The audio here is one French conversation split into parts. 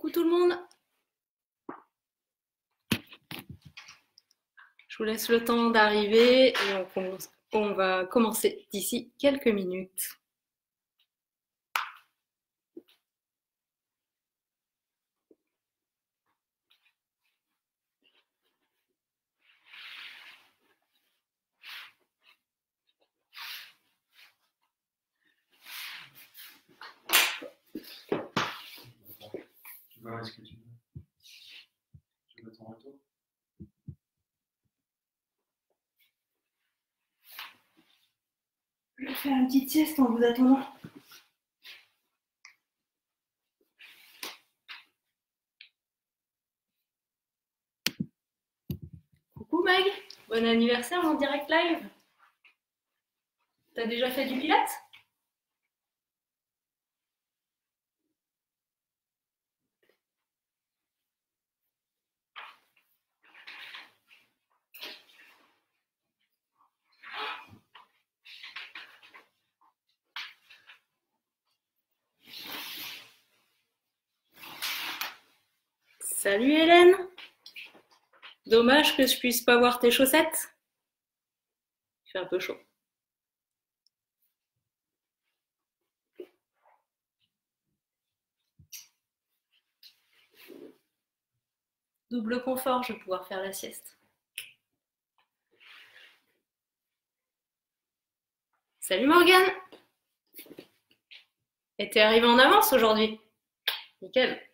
Coucou tout le monde. Je vous laisse le temps d'arriver et on, on va commencer d'ici quelques minutes. Tu verras ce que tu veux. Tu veux ton retour? Je vais faire une petite sieste en vous attendant. Coucou Mag, bon anniversaire en direct live. T'as déjà fait du pilates? Salut Hélène. Dommage que je puisse pas voir tes chaussettes. Il fait un peu chaud. Double confort, je vais pouvoir faire la sieste. Salut Morgane. Et t'es arrivée en avance aujourd'hui. Nickel.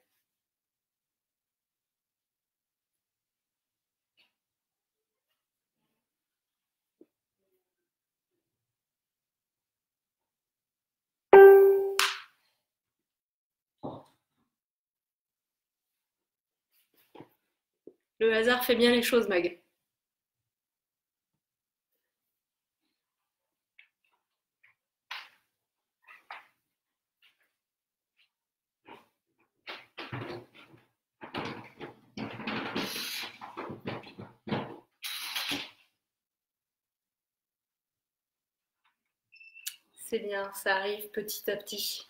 Le hasard fait bien les choses, Mag. C'est bien, ça arrive petit à petit.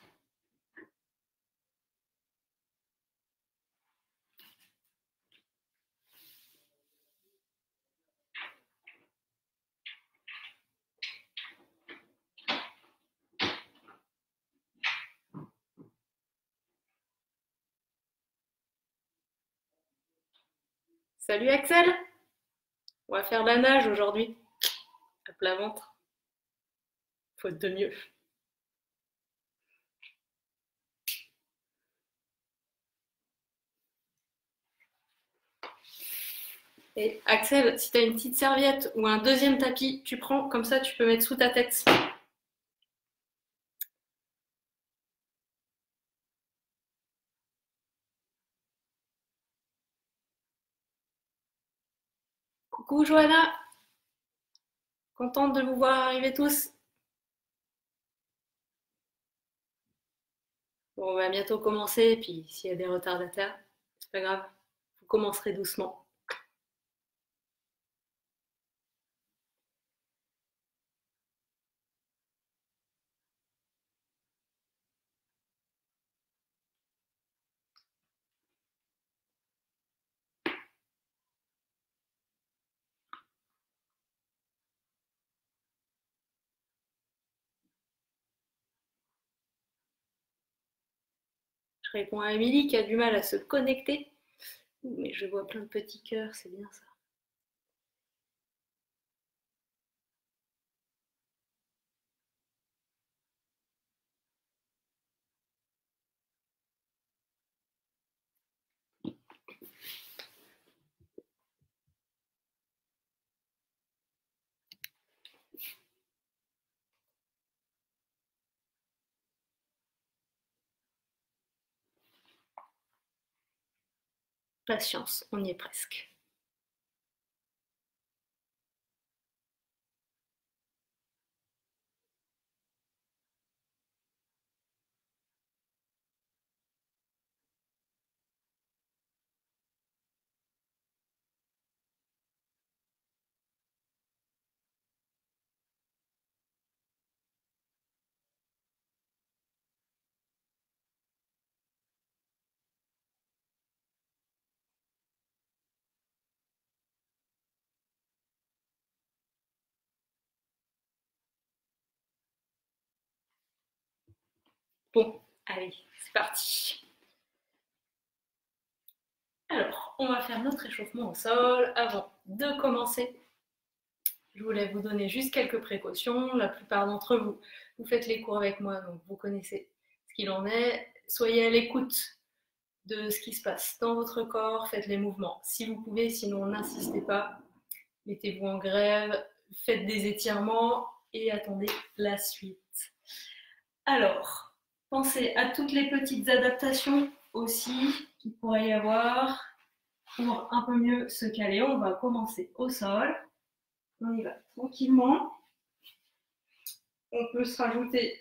Salut Axel On va faire de la nage aujourd'hui. À plat ventre. Faute de mieux. Et Axel, si tu as une petite serviette ou un deuxième tapis, tu prends, comme ça tu peux mettre sous ta tête. Coucou Johanna, contente de vous voir arriver tous. Bon, on va bientôt commencer, puis s'il y a des retardataires, c'est pas grave, vous commencerez doucement. Réponds à Émilie qui a du mal à se connecter. Mais je vois plein de petits cœurs, c'est bien ça. Patience, on y est presque. Bon, allez, c'est parti. Alors, on va faire notre échauffement au sol. Avant de commencer, je voulais vous donner juste quelques précautions. La plupart d'entre vous, vous faites les cours avec moi, donc vous connaissez ce qu'il en est. Soyez à l'écoute de ce qui se passe dans votre corps, faites les mouvements si vous pouvez, sinon n'insistez pas, mettez-vous en grève, faites des étirements et attendez la suite. Alors, pensez à toutes les petites adaptations aussi qu'il pourrait y avoir pour un peu mieux se caler. On va commencer au sol. On y va tranquillement. On peut se rajouter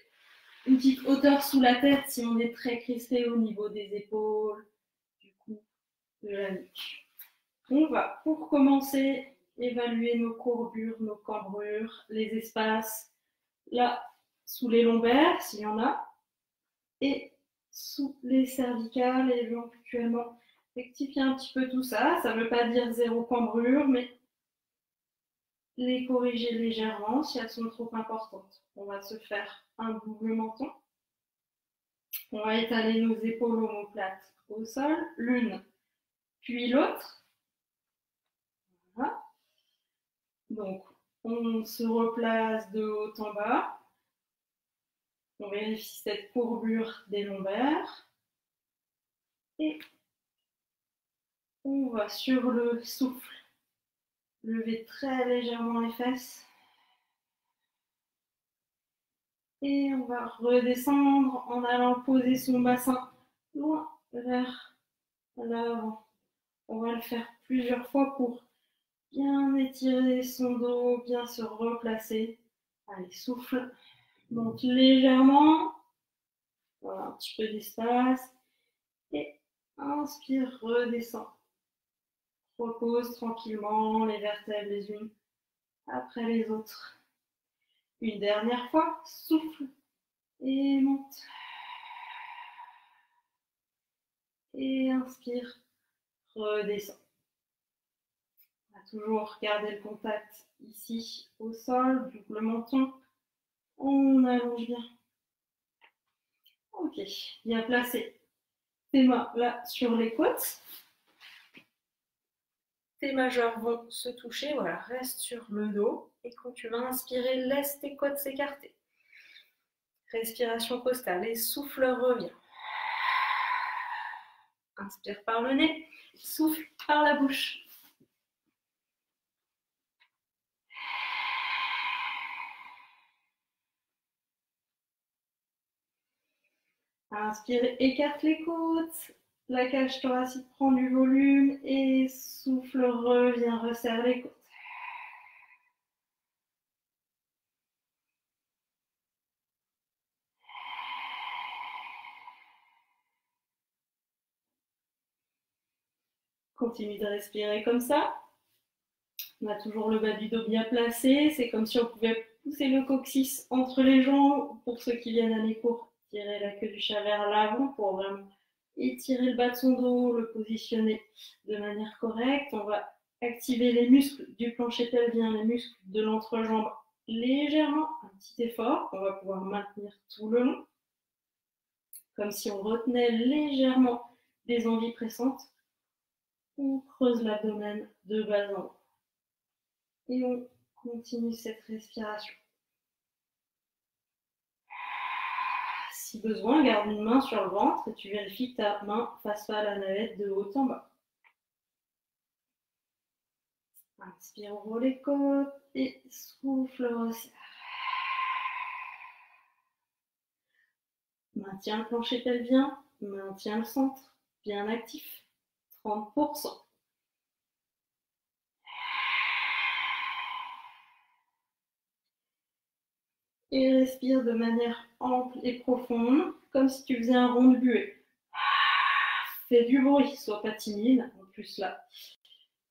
une petite hauteur sous la tête si on est très crispé au niveau des épaules, du cou, de la nuque. On va, pour commencer, évaluer nos courbures, nos cambrures, les espaces, là, sous les lombaires, s'il y en a, et sous les cervicales, et éventuellement rectifier un petit peu tout ça. Ça ne veut pas dire zéro cambrure, mais les corriger légèrement si elles sont trop importantes. On va se faire un double menton. On va étaler nos épaules omoplates au sol, l'une puis l'autre. Voilà. Donc, on se replace de haut en bas. On vérifie cette courbure des lombaires. Et on va sur le souffle lever très légèrement les fesses. Et on va redescendre en allant poser son bassin loin vers l'avant. On va le faire plusieurs fois pour bien étirer son dos, bien se replacer. Allez, souffle, monte légèrement. Voilà, un petit peu d'espace. Et inspire, redescend. Repose tranquillement les vertèbres les unes après les autres. Une dernière fois, souffle et monte. Et inspire, redescend. On va toujours garder le contact ici au sol, double menton. On allonge bien. Ok, bien placé. Tes mains là sur les côtes tes majeurs vont se toucher. Voilà, reste sur le dos. Et quand tu vas inspirer, laisse tes côtes s'écarter. Respiration costale et souffle revient. Inspire par le nez, souffle par la bouche. Inspire, écarte les côtes. La cage thoracique prend du volume et souffle, revient, resserre les côtes. Continue de respirer comme ça. On a toujours le bas du dos bien placé. C'est comme si on pouvait pousser le coccyx entre les jambes. Pour ceux qui viennent à mes cours, la queue du chat vers l'avant pour vraiment étirer le bas de son dos, le positionner de manière correcte. On va activer les muscles du plancher pelvien, les muscles de l'entrejambe légèrement, un petit effort qu'on va pouvoir maintenir tout le long, comme si on retenait légèrement des envies pressantes. On creuse l'abdomen de bas en haut. Et on continue cette respiration. Besoin, garde une main sur le ventre et tu vérifies que ta main fasse pas la navette de haut en bas. Inspire, ouvre les côtes et souffle, resserre. Maintiens le plancher pelvien, maintiens le centre, bien actif, 30%. Et respire de manière ample et profonde, comme si tu faisais un rond de buée. Fais du bruit, sois pas timide. En plus là,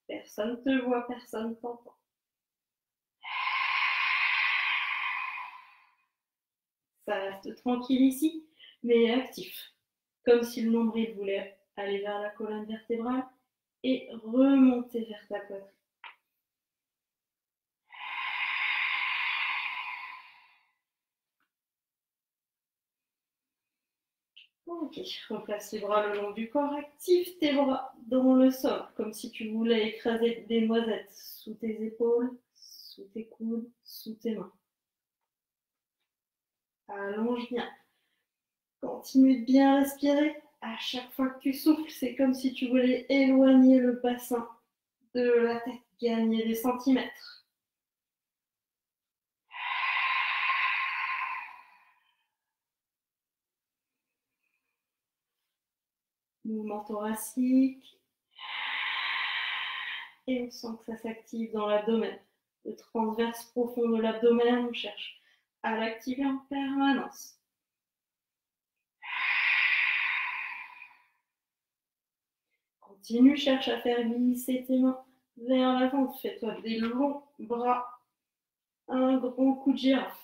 personne te voit, personne t'entend. Ça reste tranquille ici, mais actif, comme si le nombril voulait aller vers la colonne vertébrale et remonter vers ta poitrine. Ok, replace les bras le long du corps, active tes bras dans le sol, comme si tu voulais écraser des noisettes sous tes épaules, sous tes coudes, sous tes mains. Allonge bien. Continue de bien respirer. À chaque fois que tu souffles, c'est comme si tu voulais éloigner le bassin de la tête, gagner des centimètres. Mouvement thoracique. Et on sent que ça s'active dans l'abdomen. Le transverse profond de l'abdomen, on cherche à l'activer en permanence. Continue, cherche à faire glisser tes mains vers l'avant. Fais-toi des longs bras. Un grand coup de girafe.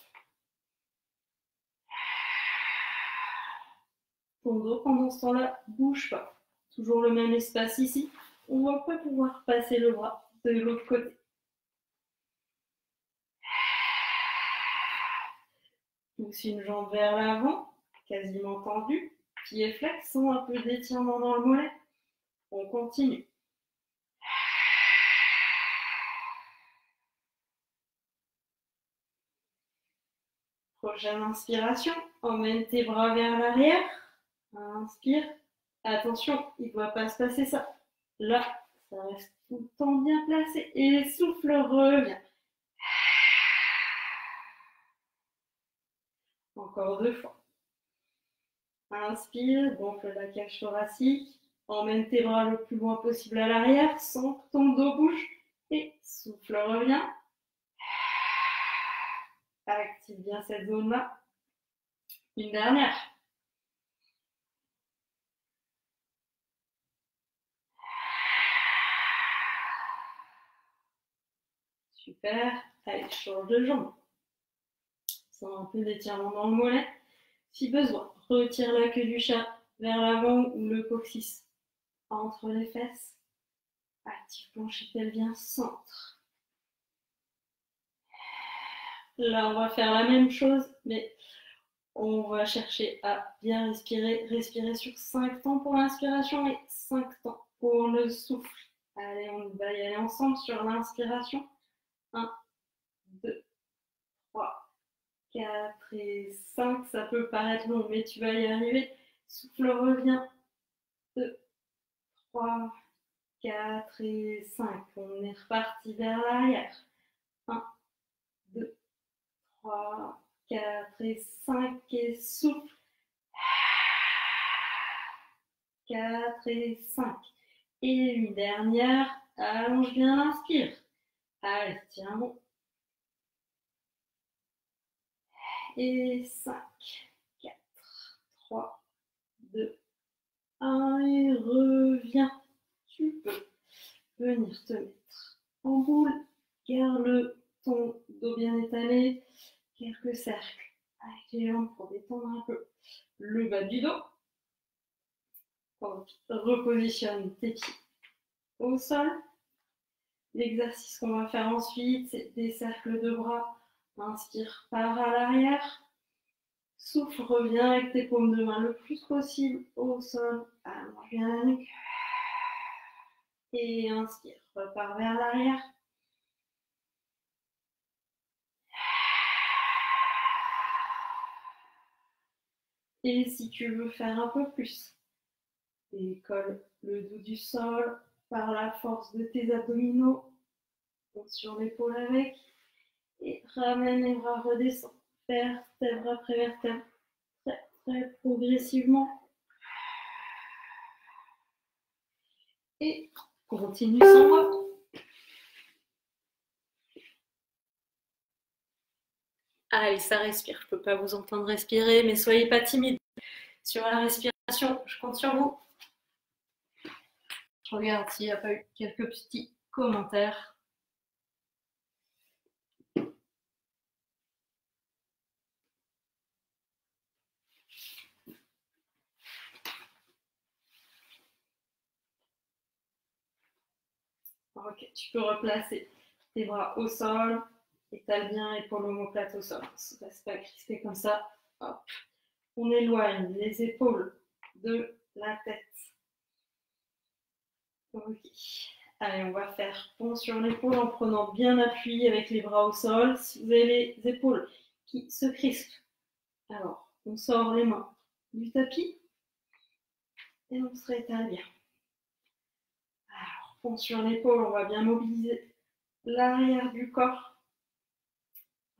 Ton dos pendant ce temps-là, bouge pas. Toujours le même espace ici. On va pas pouvoir passer le bras de l'autre côté. Pousse une jambe vers l'avant, quasiment tendue. Pied flex, sans un peu d'étirement dans le mollet. On continue. Prochaine inspiration, emmène tes bras vers l'arrière. Inspire. Attention, il ne doit pas se passer ça. Là, ça reste tout le temps bien placé. Et souffle, reviens. Encore deux fois. Inspire, gonfle la cage thoracique. Emmène tes bras le plus loin possible à l'arrière sans ton dos bouge. Et souffle, reviens. Active bien cette zone-là. Une dernière. Super. Allez, change de jambe. Sens un peu d'étirement dans le mollet. Si besoin, retire la queue du chat vers l'avant ou le coccyx entre les fesses. Active plancher pelvien centre. Là, on va faire la même chose, mais on va chercher à bien respirer. Respirer sur 5 temps pour l'inspiration et 5 temps pour le souffle. Allez, on va y aller ensemble sur l'inspiration. 1, 2, 3, 4 et 5. Ça peut paraître long, mais tu vas y arriver. Souffle, reviens. 2, 3, 4 et 5. On est reparti vers l'arrière. 1, 2, 3, 4 et 5. Et souffle. 4 et 5. Et une dernière. Allonge bien l'inspire. Allez, tiens bon. Et 5, 4, 3, 2, 1. Et reviens. Tu peux venir te mettre en boule. Garde ton dos bien étalé. Quelques cercles avec les jambes pour détendre un peu le bas du dos. Repositionne tes pieds au sol. L'exercice qu'on va faire ensuite, c'est des cercles de bras. Inspire, par à l'arrière. Souffle, reviens avec tes paumes de main le plus possible au sol. Et inspire, repars vers l'arrière. Et si tu veux faire un peu plus, décolle le dos du sol, par la force de tes abdominaux. sur l'épaule avec. Et ramène les bras, redescends. Vertèbre après vertèbre. Très, très progressivement. Et continue sans moi. Allez, ça respire. Je ne peux pas vous entendre respirer, mais soyez pas timide. Sur la respiration, je compte sur vous. Je regarde s'il n'y a pas eu quelques petits commentaires. Ok, tu peux replacer tes bras au sol, étale bien épaule omoplate au sol. Ne reste pas crispé comme ça. On éloigne les épaules de la tête. Ok. Allez, on va faire pont sur l'épaule en prenant bien appui avec les bras au sol. Si vous avez les épaules qui se crispent, alors on sort les mains du tapis et on se réétale bien. Alors, pont sur l'épaule, on va bien mobiliser l'arrière du corps.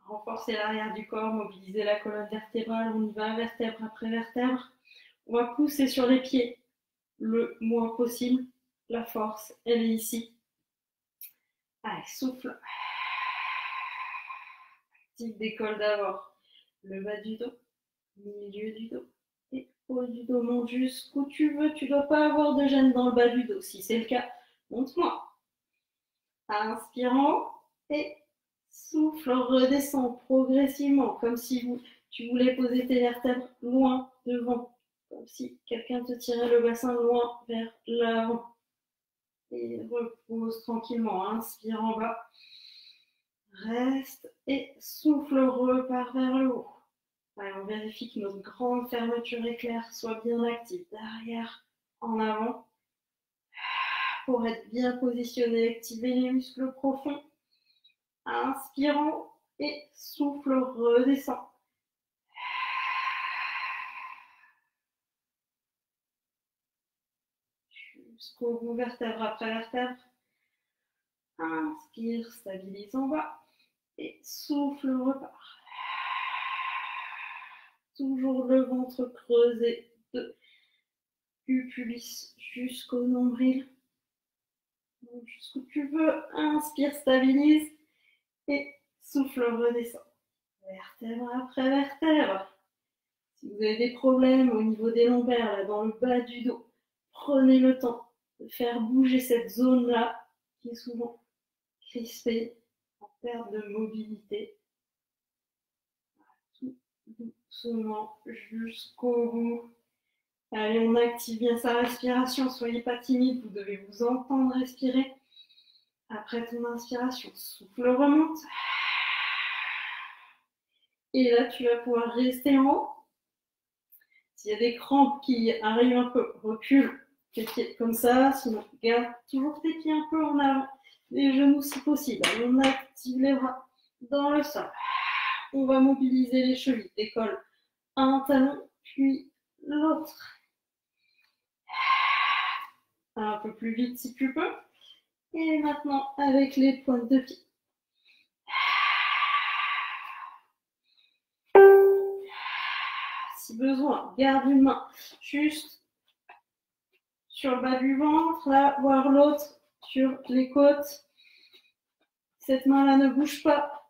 Renforcer l'arrière du corps, mobiliser la colonne vertébrale. On y va vertèbre après vertèbre. On va pousser sur les pieds le moins possible. La force, elle est ici. Allez, souffle. Active décolle d'abord le bas du dos, milieu du dos et haut du dos. Monte jusqu'où tu veux. Tu ne dois pas avoir de gêne dans le bas du dos. Si c'est le cas, monte-moi. Inspirant et souffle, redescend progressivement, comme si tu voulais poser tes vertèbres loin devant, comme si quelqu'un te tirait le bassin loin vers l'avant. Et repose tranquillement, inspire en bas, reste et souffle, repart vers le haut. On vérifie que notre grande fermeture éclair soit bien active, derrière, en avant, pour être bien positionné, activer les muscles profonds. Inspirant et souffle, redescend. Vertèbre après vertèbre. Inspire, stabilise en bas. Et souffle, repart. Toujours le ventre creusé de pubis jusqu'au nombril. Jusqu'où tu veux. Inspire, stabilise. Et souffle, redescend. Vertèbre après vertèbre. Si vous avez des problèmes au niveau des lombaires, là, dans le bas du dos, prenez le temps faire bouger cette zone-là qui est souvent crispée, en perte de mobilité. Tout doucement jusqu'au bout. Allez, on active bien sa respiration. Soyez pas timide, vous devez vous entendre respirer. Après ton inspiration, souffle remonte. Et là, tu vas pouvoir rester en haut. S'il y a des crampes qui arrivent un peu, recule tes pieds comme ça. Sinon, garde toujours tes pieds un peu en avant. Les genoux si possible. on active les bras dans le sol. On va mobiliser les chevilles. Décolle un talon, puis l'autre. Un peu plus vite si tu peux. Et maintenant, avec les pointes de pied. Si besoin, garde une main juste sur le bas du ventre, là, voire l'autre sur les côtes. Cette main-là ne bouge pas.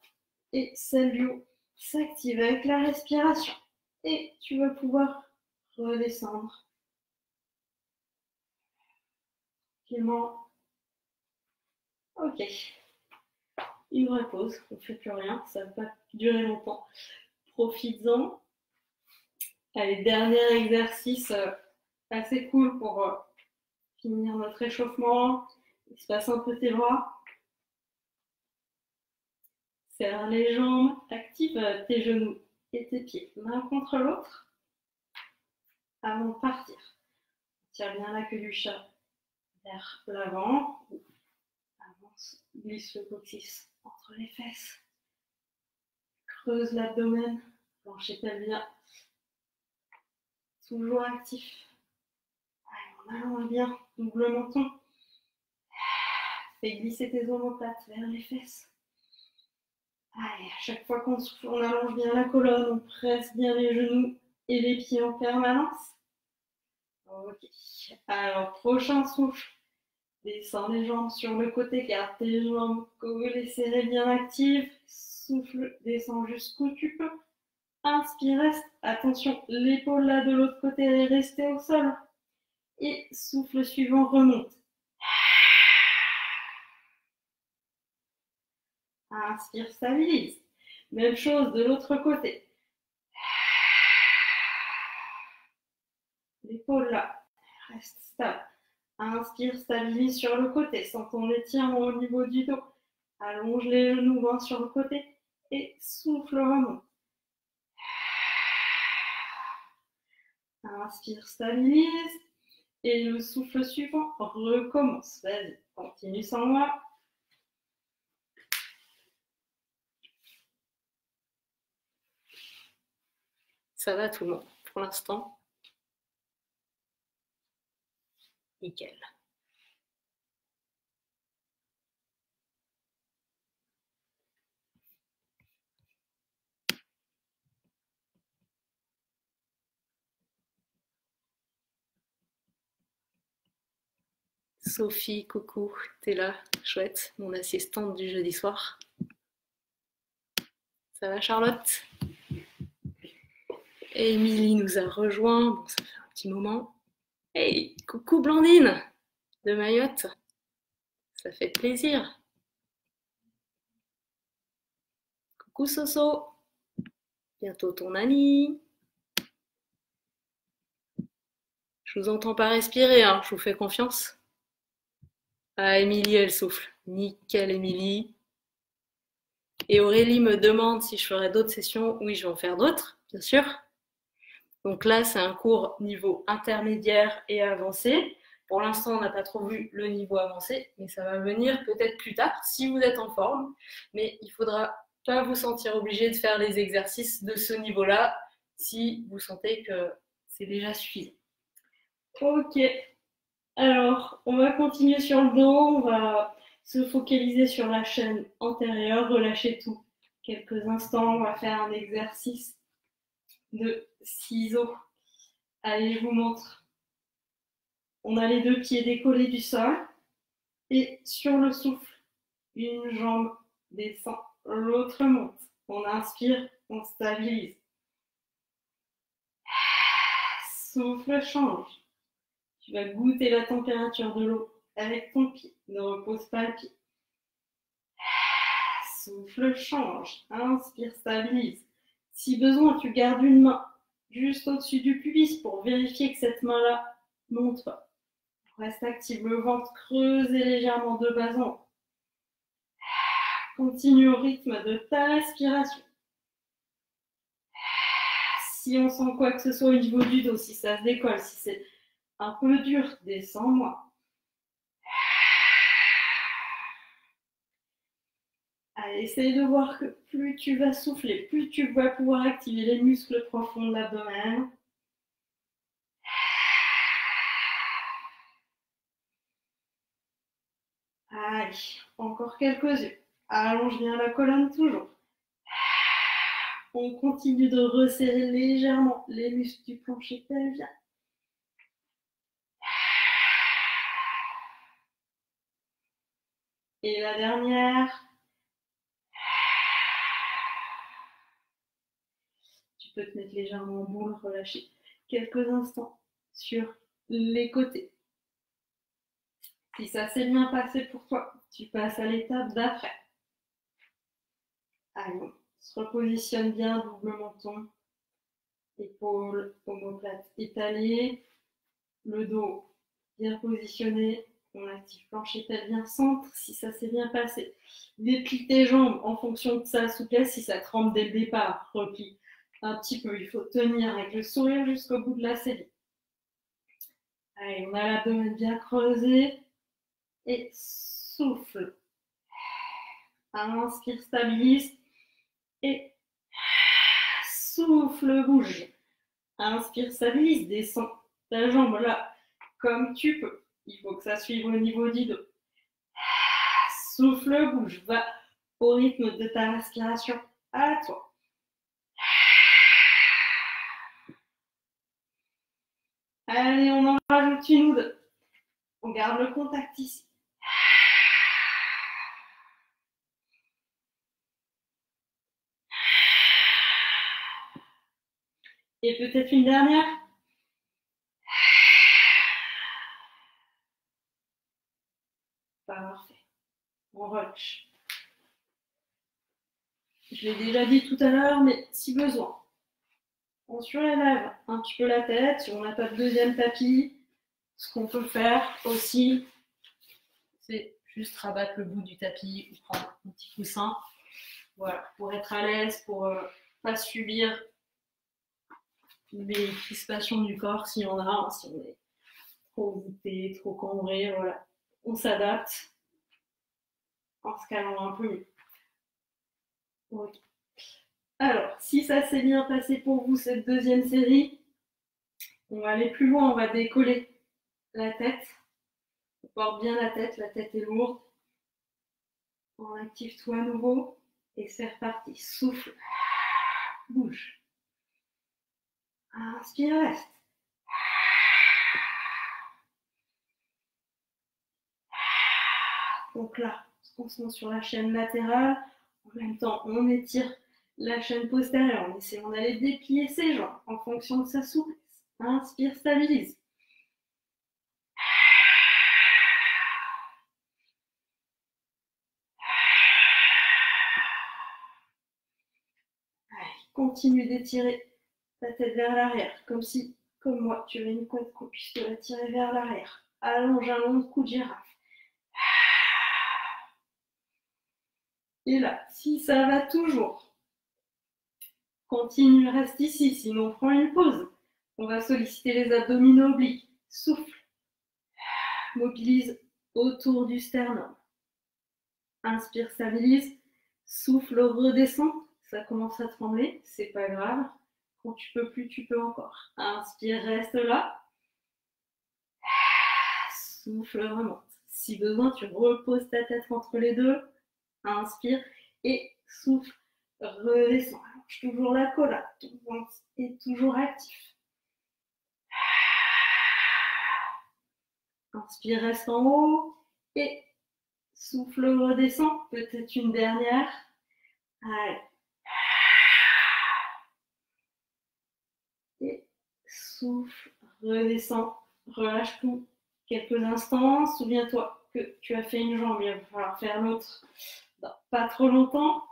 Et celle du haut s'active avec la respiration. Et tu vas pouvoir redescendre. Ok. Une vraie pause, on ne fait plus rien, ça ne va pas durer longtemps. Profites-en. Allez, dernier exercice euh, assez cool pour euh, finir notre échauffement. Espace un peu tes bras. Serre les jambes, active euh, tes genoux et tes pieds l'un contre l'autre avant de partir. Tire bien la queue du chat vers l'avant glisse le coccyx entre les fesses. Creuse l'abdomen, plancher pelvien. Toujours actif. Allez, en allant bien, double menton. Fais glisser tes omoplates vers les fesses. Allez, à chaque fois qu'on souffle, on allonge bien la colonne, on presse bien les genoux et les pieds en permanence. Ok. Alors, prochain souffle. Descends les jambes sur le côté, garde tes jambes les serrées bien actives. Souffle, descends jusqu'où tu peux. Inspire, reste. Attention, l'épaule là de l'autre côté est restée au sol. Et souffle suivant, remonte. Inspire, stabilise. Même chose de l'autre côté. L'épaule là, reste stable. Inspire, stabilise sur le côté. Sens ton étirement au niveau du dos. Allonge les genoux hein, sur le côté et souffle remonte. Inspire, stabilise. Et le souffle suivant recommence. Vas-y, continue sans moi. Ça va tout le monde pour l'instant Nickel. Sophie, coucou, t'es là, chouette, mon assistante du jeudi soir. Ça va Charlotte? Émilie nous a rejoint, bon ça fait un petit moment. Hey, coucou Blandine de Mayotte, ça fait plaisir. Coucou Soso, bientôt ton ami. Je vous entends pas respirer, hein, je vous fais confiance. Ah, Émilie, elle souffle. Nickel, Émilie. Et Aurélie me demande si je ferai d'autres sessions. Oui, je vais en faire d'autres, bien sûr. Donc là, c'est un cours niveau intermédiaire et avancé. Pour l'instant, on n'a pas trop vu le niveau avancé, mais ça va venir peut-être plus tard si vous êtes en forme. Mais il faudra pas vous sentir obligé de faire les exercices de ce niveau-là si vous sentez que c'est déjà suffisant. Ok, alors, on va continuer sur le dos, on va se focaliser sur la chaîne antérieure, relâcher tout. Quelques instants, on va faire un exercice de ciseaux. Allez, je vous montre. On a les deux pieds décollés du sol et sur le souffle, une jambe descend, l'autre monte. On inspire, on stabilise. Souffle change. Tu vas goûter la température de l'eau avec ton pied. Ne repose pas le pied. Souffle, change. Inspire, stabilise. Si besoin, tu gardes une main juste au-dessus du pubis pour vérifier que cette main-là monte. Reste active le ventre, creusez légèrement de bas en haut. Continue au rythme de ta respiration. Si on sent quoi que ce soit au niveau du dos, si ça se décolle, si c'est un peu dur, descends-moi. Essaye de voir que plus tu vas souffler, plus tu vas pouvoir activer les muscles profonds de l'abdomen. Allez, encore quelques-unes. Allonge bien la colonne toujours. On continue de resserrer légèrement les muscles du plancher pelvien. Et la dernière. Tu peux te mettre légèrement en boule, relâcher quelques instants sur les côtés. Si ça s'est bien passé pour toi, tu passes à l'étape d'après. Allez, on se repositionne bien, double menton, épaules, omoplate étalée, le dos bien positionné, on active plancher pelvien centre si ça s'est bien passé. Déplie tes jambes en fonction de sa souplesse. Si ça tremble dès le départ, replie un petit peu. Il faut tenir avec le sourire jusqu'au bout de la série. Allez, on a l'abdomen bien creusé. Et souffle. Inspire, stabilise. Et souffle, bouge. Inspire, stabilise. Descends ta jambe là, comme tu peux. Il faut que ça suive au niveau du dos. Souffle, bouge, va au rythme de ta respiration. À toi. Allez, on en rajoute une ou deux. On garde le contact ici. Et peut-être une dernière. Je l'ai déjà dit tout à l'heure, mais si besoin. On surélève un petit peu la tête. Si on n'a pas de deuxième tapis, ce qu'on peut faire aussi, c'est juste rabattre le bout du tapis ou prendre un petit coussin. Pour être à l'aise, pour ne euh, pas subir des crispations du corps s'il y en a, si on est trop voûté, trop cambré, voilà. On s'adapte en se calmant un peu mieux. Ok. Alors, si ça s'est bien passé pour vous cette deuxième série, on va aller plus loin, on va décoller la tête. On porte bien la tête, la tête est lourde. On active tout à nouveau et c'est reparti. Souffle, bouge. Inspire, reste. Donc là, sur la chaîne latérale. En même temps, on étire la chaîne postérieure en essayant d'aller déplier ses jambes en fonction de sa souplesse. Inspire, stabilise. continue d'étirer ta tête vers l'arrière, comme si, comme moi, tu avais une couette qu'on puisse te la tirer vers l'arrière. Allonge un long coup de girafe. Là, si ça va toujours, continue, reste ici, sinon prends une pause. On va solliciter les abdominaux obliques. Souffle. Mobilise autour du sternum. Inspire, stabilise. Souffle, redescend. Ça commence à trembler, c'est pas grave. Quand tu peux plus, tu peux encore. Inspire, reste là. Souffle, remonte. Si besoin, tu reposes ta tête entre les deux. Inspire et souffle, redescend. Allonge toujours la collade, ton ventre est toujours actif. Inspire, reste en haut et souffle, redescend. Peut-être une dernière. Allez. Et souffle, redescend, relâche tout quelques instants. Souviens-toi que tu as fait une jambe, il va falloir faire l'autre pas trop longtemps.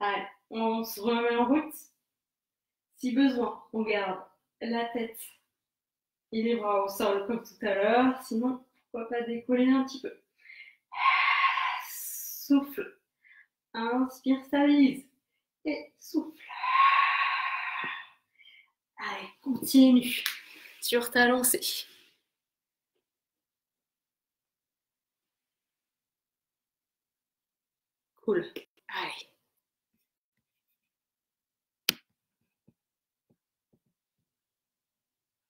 Allez, on se remet en route. Si besoin, on garde la tête et les bras au sol comme tout à l'heure. Sinon, pourquoi pas décoller un petit peu. Souffle. Inspire, stabilise. Et souffle. Allez, continue sur ta lancée. Cool. Allez.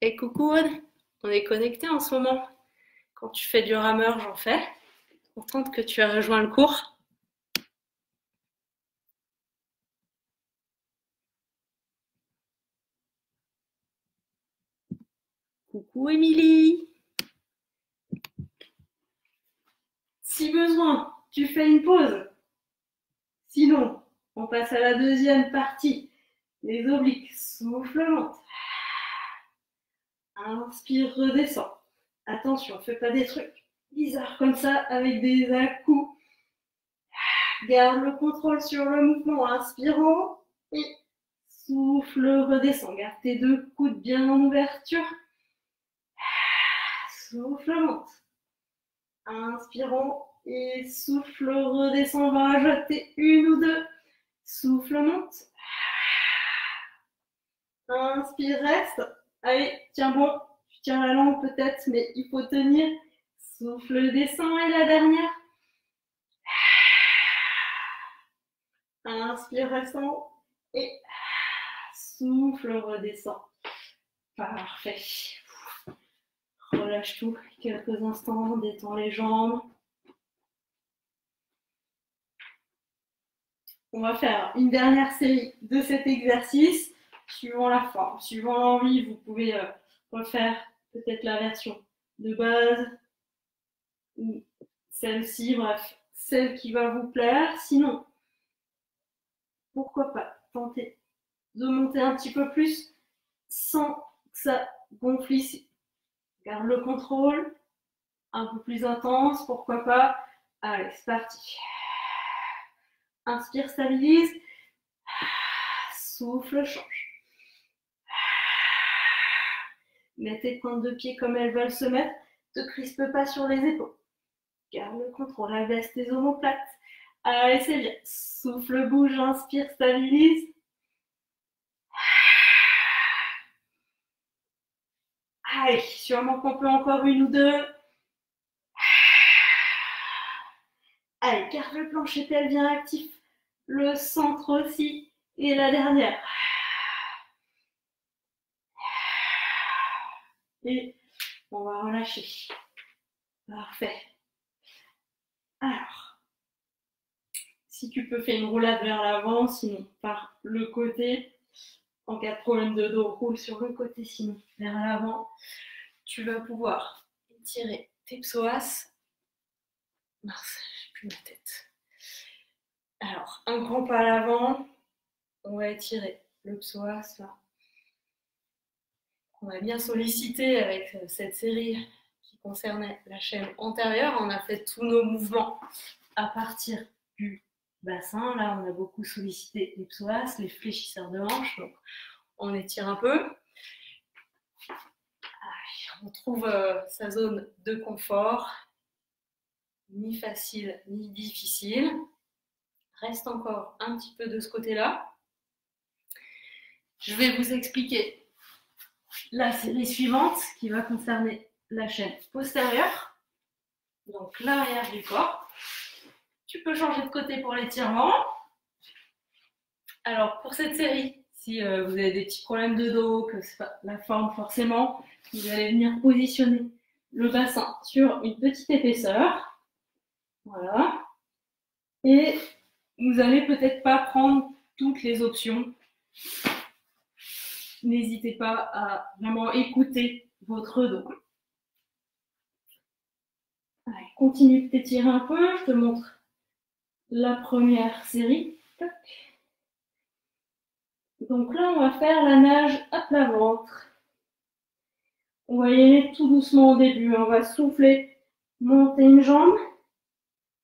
Et coucou, on est connecté en ce moment. Quand tu fais du rameur, j'en fais. Contente que tu aies rejoint le cours. Coucou Émilie. Si besoin, tu fais une pause. Sinon, on passe à la deuxième partie. Les obliques, souffle, monte. Inspire, redescend. Attention, fais pas des trucs bizarres comme ça avec des à-coups. Garde le contrôle sur le mouvement, inspirant et souffle, redescend. Garde tes deux coudes bien en ouverture. Souffle, monte. Inspirant et souffle, redescend, on va rajouter une ou deux. Souffle, monte. Inspire, reste. Allez, tiens bon. Tu tiens la langue peut-être, mais il faut tenir. Souffle, descend et la dernière. Inspire, haut Et souffle, redescend. Parfait. Relâche tout. Quelques instants, détends les jambes. On va faire une dernière série de cet exercice, suivant la forme, suivant l'envie. Vous pouvez euh, refaire peut-être la version de base ou celle-ci, bref, celle qui va vous plaire. Sinon, pourquoi pas tenter de monter un petit peu plus sans que ça gonfle ici. Garde le contrôle, un peu plus intense, pourquoi pas. Allez, c'est parti. Inspire, stabilise. Souffle, change. Mets tes pointes de pied comme elles veulent se mettre. Te crispe pas sur les épaules. Garde le contrôle, abaisse tes omoplates. Allez, c'est bien. Souffle, bouge, inspire, stabilise. Allez, sûrement qu'on peut encore une ou deux. Allez, garde le plancher pelvien actif. Le centre aussi. Et la dernière. Et on va relâcher. Parfait. Alors, si tu peux faire une roulade vers l'avant, sinon par le côté. En cas de problème de dos, roule sur le côté, sinon vers l'avant. Tu vas pouvoir étirer tes psoas. J'ai plus ma tête. Alors, un grand pas à l'avant. On va étirer le psoas là. On a bien sollicité avec cette série qui concernait la chaîne antérieure. On a fait tous nos mouvements à partir du bassin. Là, on a beaucoup sollicité les psoas, les fléchisseurs de hanches. Donc, on étire un peu. On trouve euh, sa zone de confort, ni facile ni difficile. Reste encore un petit peu de ce côté-là. Je vais vous expliquer la série suivante qui va concerner la chaîne postérieure, donc l'arrière du corps. Tu peux changer de côté pour l'étirement. Alors pour cette série, si euh, vous avez des petits problèmes de dos, que pas la forme forcément, vous allez venir positionner le bassin sur une petite épaisseur. Voilà. Et vous n'allez peut-être pas prendre toutes les options. N'hésitez pas à vraiment écouter votre dos. Continue de t'étirer un peu. Je te montre la première série. Donc là, on va faire la nage à plat ventre. On va y aller tout doucement au début. On va souffler, monter une jambe,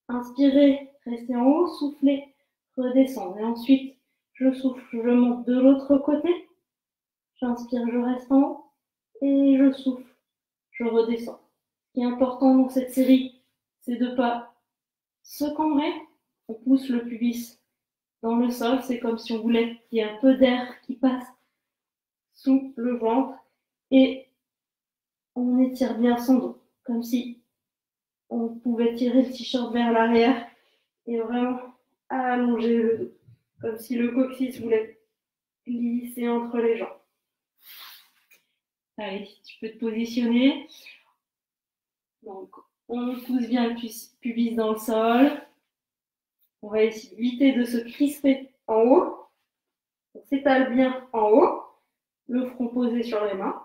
inspirer, rester en haut, souffler, redescendre. Et ensuite, je souffle, je monte de l'autre côté. J'inspire, je reste en haut. Et je souffle, je redescends. Ce qui est important dans cette série, c'est de pas se cambrer. On pousse le pubis dans le sol. C'est comme si on voulait qu'il y ait un peu d'air qui passe sous le ventre. Et on étire bien son dos. Comme si on pouvait tirer le t-shirt vers l'arrière et vraiment allonger le dos. Comme si le coccyx voulait glisser entre les jambes. Allez, tu peux te positionner. Donc, on pousse bien le pubis dans le sol. On va éviter de se crisper en haut. On s'étale bien en haut. Le front posé sur les mains.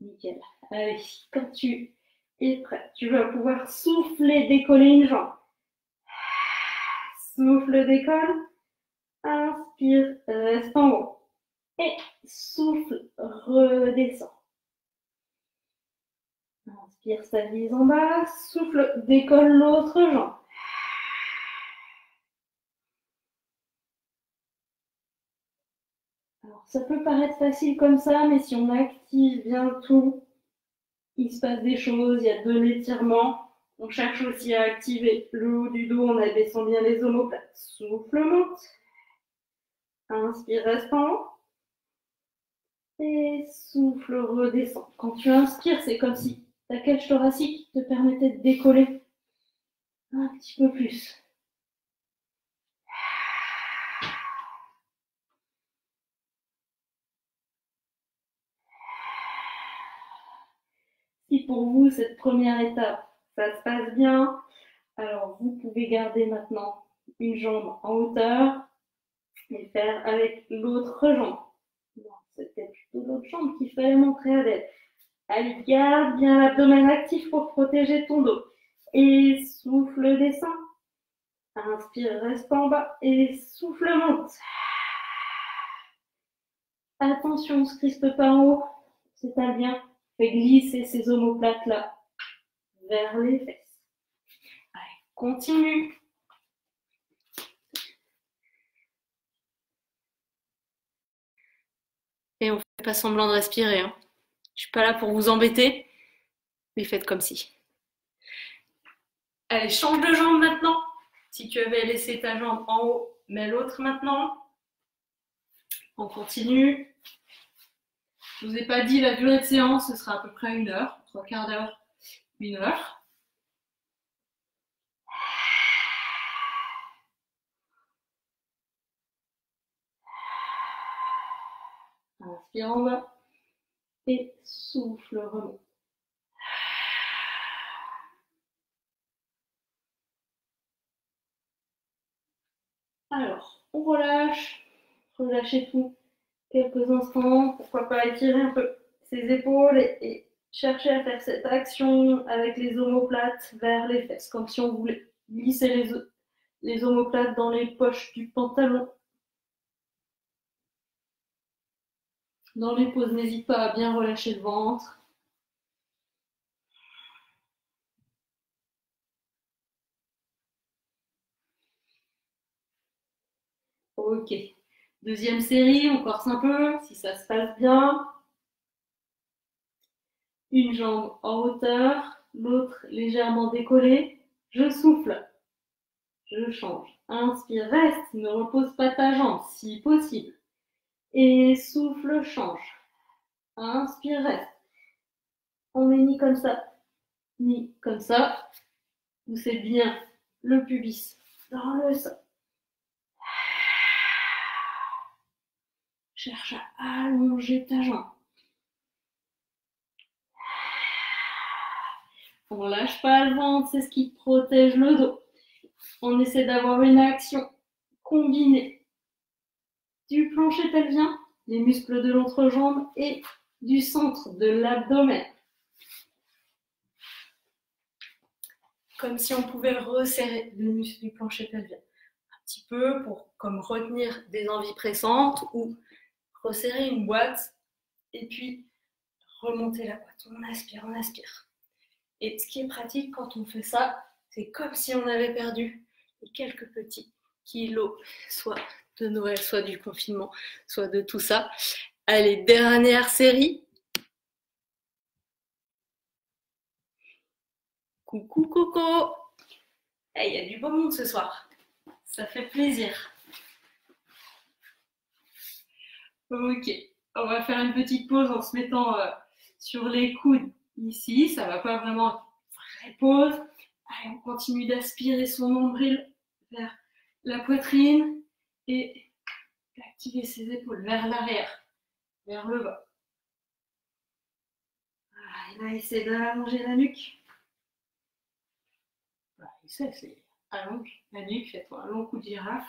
Nickel. Allez, quand tu es prêt, tu vas pouvoir souffler, décoller une jambe. Souffle, décolle. Inspire, reste en haut. Et souffle, redescend. Inspire, stabilise en bas. Souffle, décolle l'autre jambe. Alors, ça peut paraître facile comme ça, mais si on active bien tout, il se passe des choses, il y a de l'étirement. On cherche aussi à activer le haut du dos, on abaissant bien les omoplates. Souffle, monte. Inspire, reste en haut. Et souffle, redescend. Quand tu inspires, c'est comme si ta cage thoracique te permettait de décoller un petit peu plus. Si pour vous, cette première étape, ça se passe bien, alors vous pouvez garder maintenant une jambe en hauteur et faire avec l'autre jambe. C'était plutôt l'autre jambe qu'il fallait montrer à l'aide. Allez, garde bien l'abdomen actif pour protéger ton dos. Et souffle, descend. Inspire, reste en bas. Et souffle, monte. Attention, on ne se crispe pas en haut. C'est un bien. Fait glisser ces omoplates là vers les fesses. Allez, continue. Et on fait pas semblant de respirer. Hein. Je suis pas là pour vous embêter, mais faites comme si. Allez, change de jambe maintenant. Si tu avais laissé ta jambe en haut, mets l'autre maintenant. On continue. Je vous ai pas dit la durée de séance, ce sera à peu près une heure, trois quarts d'heure, une heure. Inspire en bas et souffle, remonte. Alors, on relâche, relâchez tout quelques instants, pourquoi pas étirer un peu ses épaules et, chercher à faire cette action avec les omoplates vers les fesses, comme si on voulait glisser les, les omoplates dans les poches du pantalon. Dans les pauses, n'hésite pas à bien relâcher le ventre. Ok. Deuxième série, on corse un peu, si ça se passe bien. Une jambe en hauteur, l'autre légèrement décollée. Je souffle. Je change. Inspire, reste, ne repose pas ta jambe si possible. Et souffle, change. Inspire, reste. On est ni comme ça, ni comme ça. Poussez bien le pubis dans le sol. Cherche à allonger ta jambe. On lâche pas le ventre, c'est ce qui protège le dos. On essaie d'avoir une action combinée du plancher pelvien, les muscles de l'entrejambe et du centre de l'abdomen. Comme si on pouvait resserrer le muscle du plancher pelvien un petit peu pour retenir des envies pressantes ou resserrer une boîte et puis remonter la boîte. On aspire, on aspire. Et ce qui est pratique quand on fait ça, c'est comme si on avait perdu quelques petits kilos, soit de Noël, soit du confinement, soit de tout ça. Allez, dernière série. Coucou Coco. Eh, il y a du beau monde ce soir. Ça fait plaisir. Ok, on va faire une petite pause en se mettant euh, sur les coudes ici. Ça va pas vraiment être vraie pause. Allez, on continue d'aspirer son nombril vers la poitrine et d'activer ses épaules vers l'arrière, vers le bas. Et là, essaie d'allonger la nuque. Voilà, essaie, c'est allonge la nuque, fais-toi un long coup de girafe.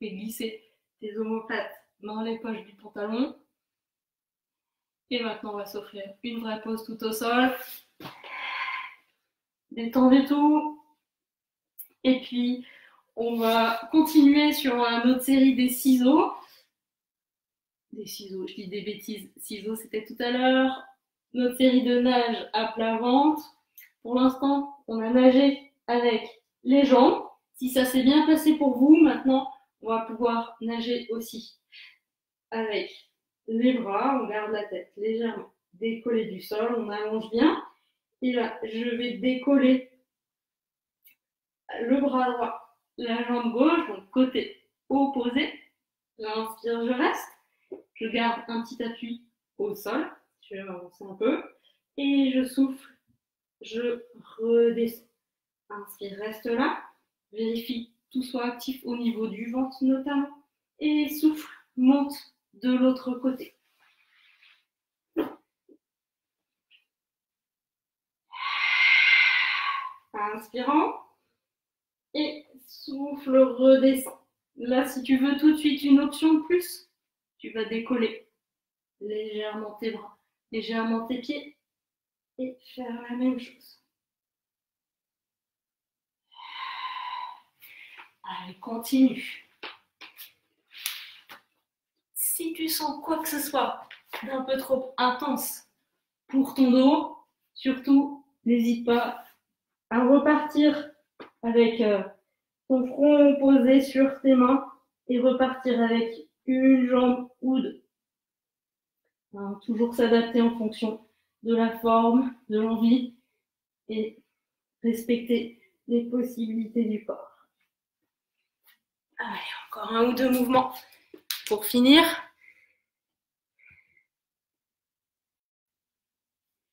Et glisser tes omoplates dans les poches du pantalon. Et maintenant, on va s'offrir une vraie pause tout au sol. Détendez tout. Et puis, on va continuer sur une autre série des ciseaux. Des ciseaux, je dis des bêtises. Ciseaux, c'était tout à l'heure. Notre série de nage à plat ventre. Pour l'instant, on a nagé avec les jambes. Si ça s'est bien passé pour vous, maintenant, on va pouvoir nager aussi avec les bras, on garde la tête légèrement décollée du sol, on allonge bien. Et là, je vais décoller le bras droit, la jambe gauche, donc côté opposé. J'inspire, je reste. Je garde un petit appui au sol. Je vais m'avancer un peu. Et je souffle, je redescends. Inspire, reste là. Vérifie tout soit actif au niveau du ventre notamment. Et souffle, monte de l'autre côté. Inspirant. Et souffle, redescend. Là, si tu veux tout de suite une option de plus, tu vas décoller légèrement tes bras, légèrement tes pieds et faire la même chose. Allez, continue. Si tu sens quoi que ce soit d'un peu trop intense pour ton dos, surtout, n'hésite pas à repartir avec euh, ton front posé sur tes mains et repartir avec une jambe ou deux. Hein, toujours s'adapter en fonction de la forme, de l'envie et respecter les possibilités du corps. Allez, encore un ou deux mouvements pour finir.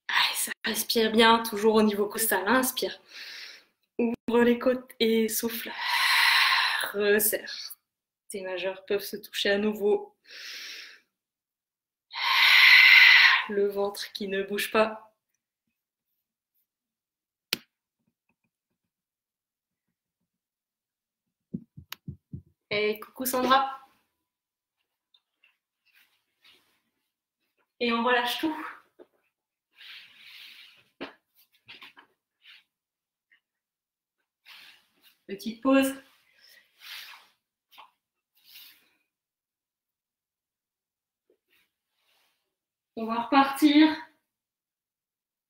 Allez, ça respire bien, toujours au niveau costal. Hein, inspire. Ouvre les côtes et souffle. Resserre. Tes majeurs peuvent se toucher à nouveau. Le ventre qui ne bouge pas. Et coucou Sandra. Et on relâche tout. Petite pause. On va repartir.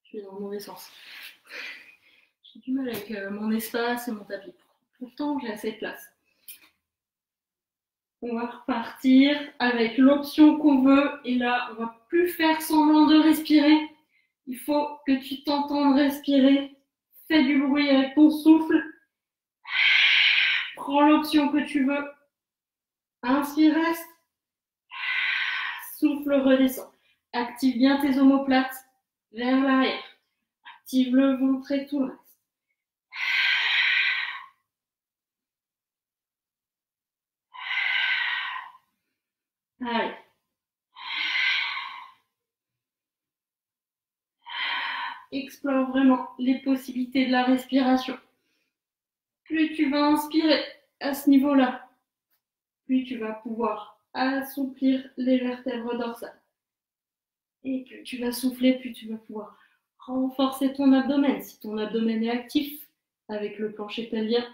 Je vais dans le mauvais sens. J'ai du mal avec euh, mon espace et mon tapis. Pourtant, j'ai assez de place. On va repartir avec l'option qu'on veut. Et là, on va plus faire semblant de respirer. Il faut que tu t'entendes respirer. Fais du bruit avec ton souffle. Prends l'option que tu veux. Inspire, reste. Souffle, redescend. Active bien tes omoplates vers l'arrière. Active le ventre et tout. Allez. Explore vraiment les possibilités de la respiration. Plus tu vas inspirer à ce niveau-là, plus tu vas pouvoir assouplir les vertèbres dorsales. Et plus tu vas souffler, plus tu vas pouvoir renforcer ton abdomen. Si ton abdomen est actif avec le plancher pelvien,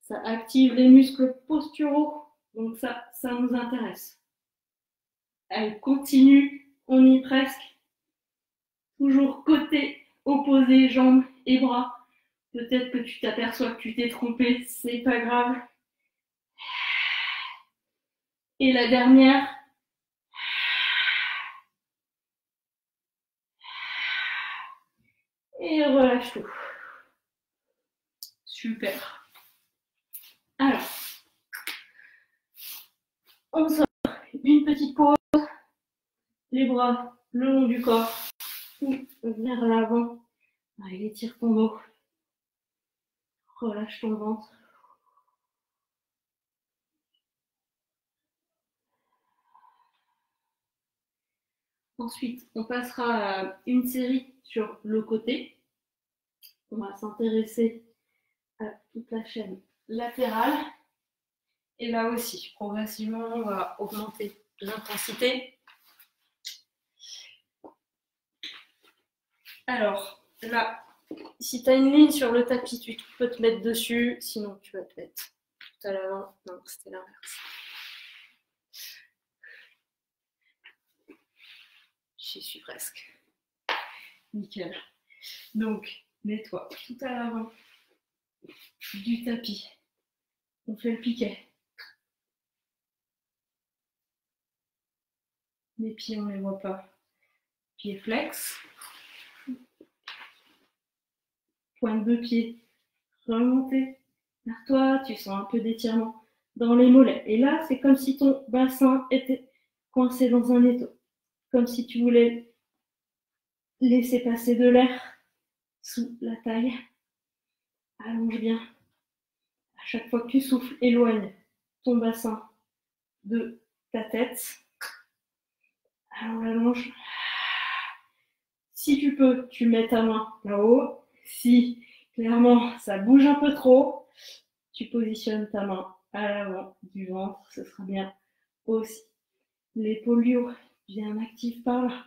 ça active les muscles posturaux. Donc ça, ça nous intéresse. Elle continue, on y est presque. Toujours côté opposé, jambes et bras. Peut-être que tu t'aperçois que tu t'es trompé, c'est pas grave. Et la dernière. Et relâche tout. Super. Alors, on sort une petite pause les bras le long du corps, vers l'avant. Allez, étire ton dos. Relâche ton ventre. Ensuite, on passera à une série sur le côté. On va s'intéresser à toute la chaîne latérale. Et là aussi, progressivement, on va augmenter l'intensité. Alors, là, si tu as une ligne sur le tapis, tu peux te mettre dessus. Sinon, tu vas te mettre tout à l'avant. Non, c'était l'inverse. J'y suis presque. Nickel. Donc, mets-toi tout à l'avant du tapis. On fait le piquet. Les pieds, on ne les voit pas. Pieds flex pointe de pied, remonter vers toi, tu sens un peu d'étirement dans les mollets. Et là, c'est comme si ton bassin était coincé dans un étau, comme si tu voulais laisser passer de l'air sous la taille. Allonge bien. À chaque fois que tu souffles, éloigne ton bassin de ta tête. Alors allonge. Si tu peux, tu mets ta main là-haut si clairement ça bouge un peu trop, tu positionnes ta main à l'avant du ventre, ce sera bien aussi. L'épaule bien active par là.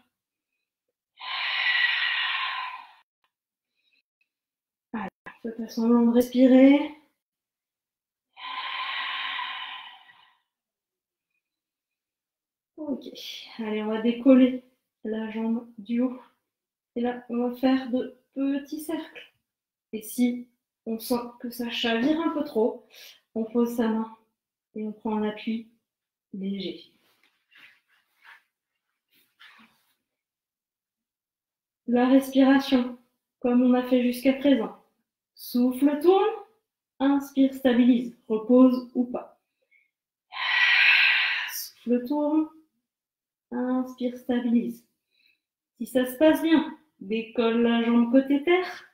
Allez, fais pas semblant de respirer. Ok, allez, on va décoller la jambe du haut. Et là, on va faire de petit cercle. Et si on sent que ça chavire un peu trop, on pose sa main et on prend l'appui léger. La respiration, comme on a fait jusqu'à présent. Souffle, tourne, inspire, stabilise, repose ou pas. Souffle, tourne, inspire, stabilise. Si ça se passe bien, Décolle la jambe côté terre.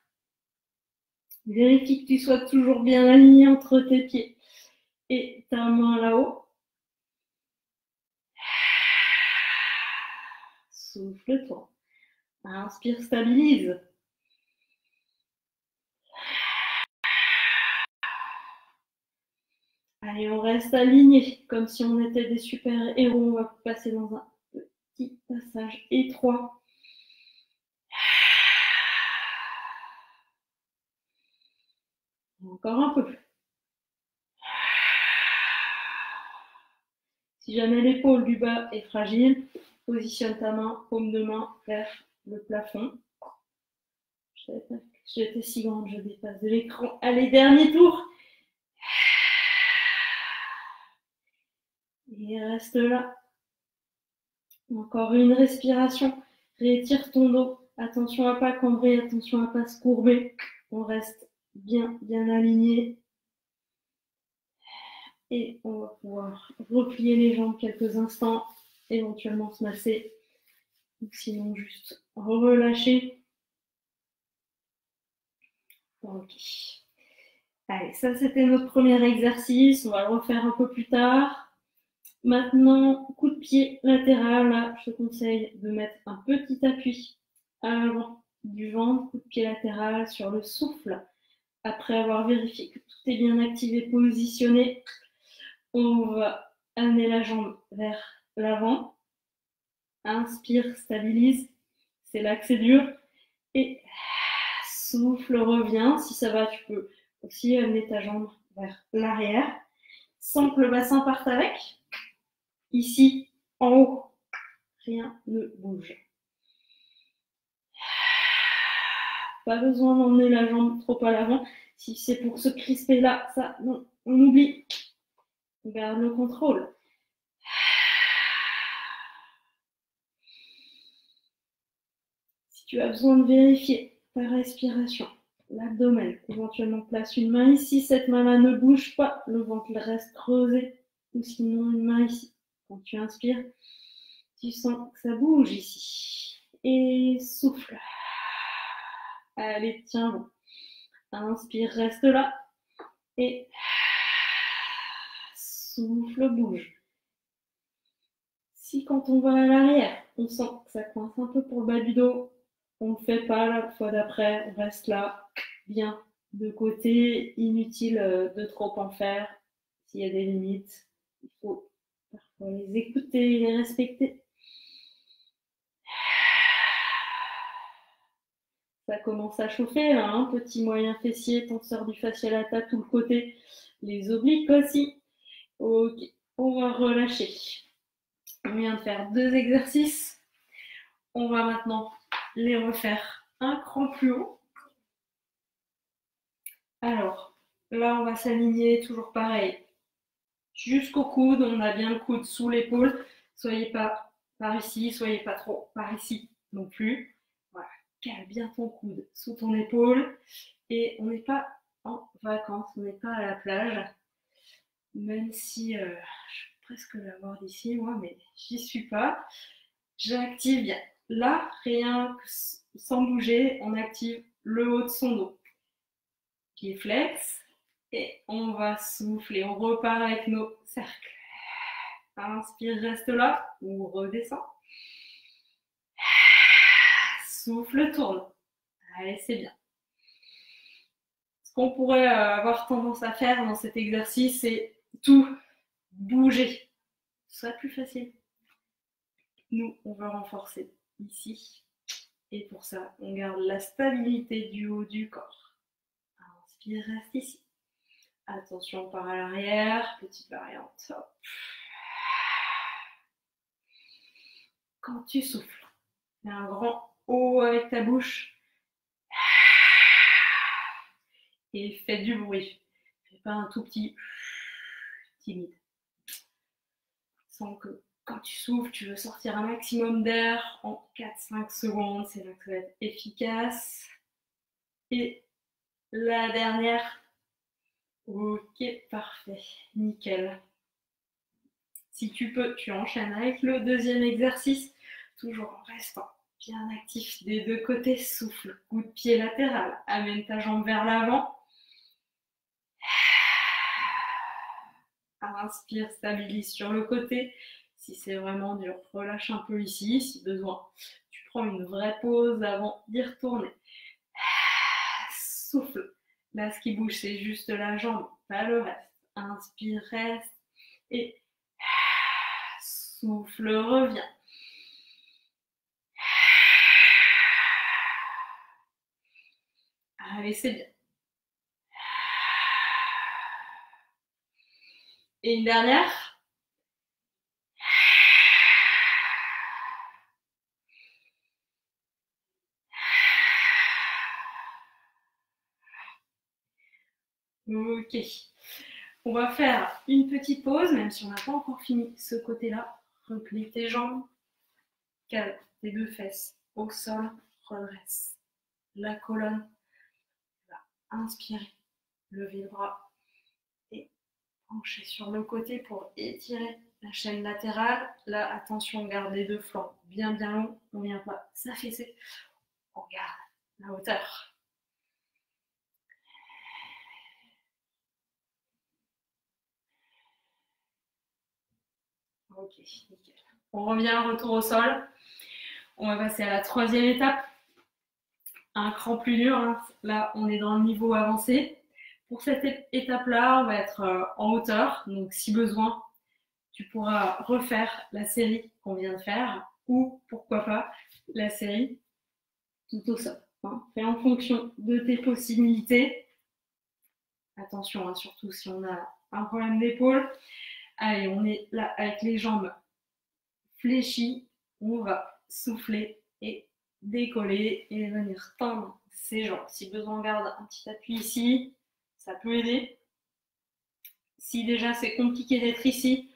Vérifie que tu sois toujours bien aligné entre tes pieds et ta main là-haut. Souffle-toi. Inspire, stabilise. Allez, on reste aligné, comme si on était des super-héros. On va passer dans un petit passage étroit. Encore un peu. Si jamais l'épaule du bas est fragile, positionne ta main, paume de main vers le plafond. J'étais si grande, je dépasse l'écran. Allez, dernier tour. Et reste là. Encore une respiration. Rétire ton dos. Attention à pas cambrer, attention à pas se courber. On reste bien, bien aligné. Et on va pouvoir replier les jambes quelques instants, éventuellement se masser. Ou sinon, juste relâcher. Ok. Allez, ça c'était notre premier exercice. On va le refaire un peu plus tard. Maintenant, coup de pied latéral. Là, je te conseille de mettre un petit appui à l'avant du ventre, coup de pied latéral sur le souffle. Après avoir vérifié que tout est bien activé, positionné, on va amener la jambe vers l'avant. Inspire, stabilise. C'est là que c'est dur. Et souffle, reviens. Si ça va, tu peux aussi amener ta jambe vers l'arrière sans que le bassin parte avec. Ici, en haut, rien ne bouge. Pas besoin d'emmener la jambe trop à l'avant. Si c'est pour se crisper là, ça, non, on oublie. On garde le contrôle. Si tu as besoin de vérifier ta respiration, l'abdomen, éventuellement place une main ici, cette main-là ne bouge pas, le ventre reste creusé, ou sinon une main ici. Quand tu inspires, tu sens que ça bouge ici. Et souffle. Allez, tiens bon. Inspire, reste là. Et souffle, bouge. Si quand on va à l'arrière, on sent que ça coince un peu pour le bas du dos, on ne fait pas la fois d'après, on reste là, bien de côté, inutile euh, de trop en faire. S'il y a des limites, il faut parfois les écouter, les respecter. Ça commence à chauffer hein. petit moyen fessier, tenseur du facial à tout le côté, les obliques aussi. Ok, on va relâcher. On vient de faire deux exercices. On va maintenant les refaire un cran plus haut. Alors, là, on va s'aligner toujours pareil. Jusqu'au coude, on a bien le coude sous l'épaule. Soyez pas par ici, soyez pas trop par ici non plus cale bien ton coude sous ton épaule. Et on n'est pas en vacances, on n'est pas à la plage. Même si euh, je vais presque l'avoir d'ici, moi, mais j'y suis pas. J'active bien. Là, rien que sans bouger, on active le haut de son dos qui flex. Et on va souffler. On repart avec nos cercles. Inspire, reste là ou redescend souffle, tourne. Allez, c'est bien. Ce qu'on pourrait euh, avoir tendance à faire dans cet exercice, c'est tout bouger. Ce serait plus facile. Nous, on va renforcer ici. Et pour ça, on garde la stabilité du haut du corps. Inspire, reste ici. Attention, par l'arrière. Petite variante. Quand tu souffles, fais un grand avec ta bouche. Et fais du bruit. Fais pas un tout petit timide. Sans que quand tu souffles, tu veux sortir un maximum d'air en 4-5 secondes. C'est là que ça va être efficace. Et la dernière. Ok, parfait. Nickel. Si tu peux, tu enchaînes avec le deuxième exercice, toujours en restant Bien actif des deux côtés, souffle, coup de pied latéral, amène ta jambe vers l'avant. Inspire, stabilise sur le côté. Si c'est vraiment dur, relâche un peu ici si besoin. Tu prends une vraie pause avant d'y retourner. Souffle. Là, ce qui bouge, c'est juste la jambe, pas le reste. Inspire, reste. Et souffle, reviens. C'est bien. Et une dernière? Ok. On va faire une petite pause, même si on n'a pas encore fini ce côté-là. Replie tes jambes, cale tes deux fesses au sol, redresse la colonne. Inspirez, levez le bras et penchez sur le côté pour étirer la chaîne latérale. Là, attention, on garde les deux flancs bien bien longs. On ne vient pas s'affaisser. On garde la hauteur. Ok, nickel. On revient, retour au sol. On va passer à la troisième étape. Un cran plus dur. Hein. Là, on est dans le niveau avancé. Pour cette étape-là, on va être euh, en hauteur. Donc, si besoin, tu pourras refaire la série qu'on vient de faire ou pourquoi pas la série tout au sol. Hein. Fais en fonction de tes possibilités. Attention, hein, surtout si on a un problème d'épaule. Allez, on est là avec les jambes fléchies. On va souffler et décoller et venir tendre ses jambes. Si besoin, garde un petit appui ici. Ça peut aider. Si déjà c'est compliqué d'être ici,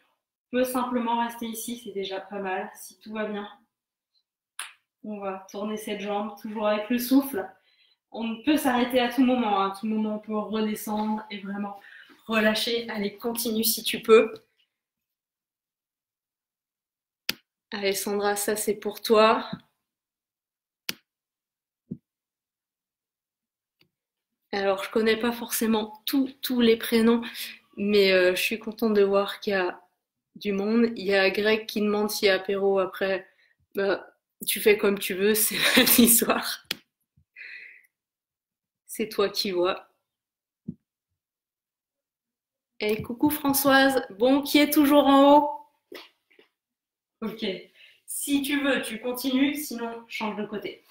on peut simplement rester ici. C'est déjà pas mal. Si tout va bien, on va tourner cette jambe toujours avec le souffle. On peut s'arrêter à tout moment. Hein. À tout moment, on peut redescendre et vraiment relâcher. Allez, continue si tu peux. Alessandra, ça c'est pour toi. Alors, je connais pas forcément tous les prénoms, mais euh, je suis contente de voir qu'il y a du monde. Il y a Greg qui demande s'il y a apéro après. Bah, tu fais comme tu veux, c'est soir. C'est toi qui vois. Et coucou Françoise. Bon, qui est toujours en haut? Ok. Si tu veux, tu continues, sinon change de côté.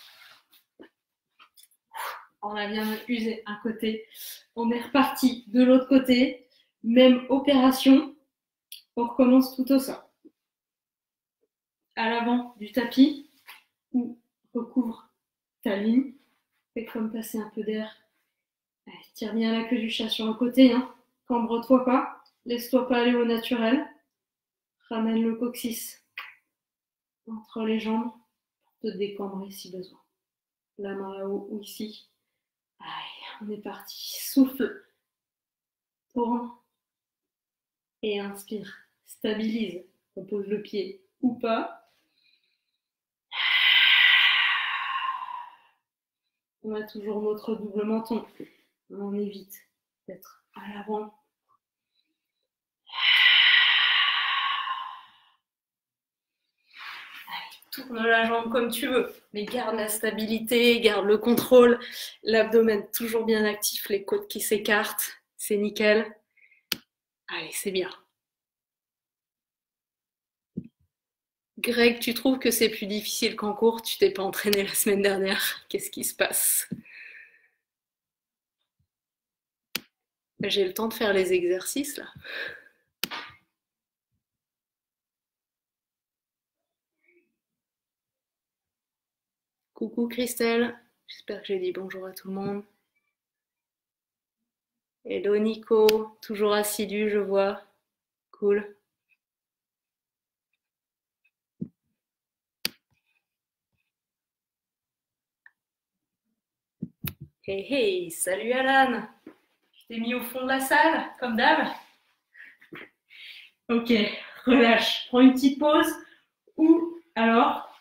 On a bien usé un côté. On est reparti de l'autre côté. Même opération. On recommence tout au sol. À l'avant du tapis ou recouvre ta ligne. Fais comme passer un peu d'air. Tire bien la queue du chat sur le côté. Hein. Cambre-toi pas. Laisse-toi pas aller au naturel. Ramène le coccyx entre les jambes pour te décambrer si besoin. La main là-haut ou ici. Allez, on est parti. Souffle. Tourne. Et inspire. Stabilise. On pose le pied ou pas. On a toujours notre double menton. On évite d'être à l'avant tourne la jambe comme tu veux, mais garde la stabilité, garde le contrôle, l'abdomen toujours bien actif, les côtes qui s'écartent, c'est nickel. Allez, c'est bien. Greg, tu trouves que c'est plus difficile qu'en cours? Tu t'es pas entraîné la semaine dernière Qu'est-ce qui se passe? J'ai le temps de faire les exercices là. Coucou Christelle, j'espère que j'ai dit bonjour à tout le monde. Hello Nico, toujours assidu, je vois. Cool. Hey hey, salut Alan. Je t'ai mis au fond de la salle, comme d'hab. Ok, relâche. Prends une petite pause. Ou alors,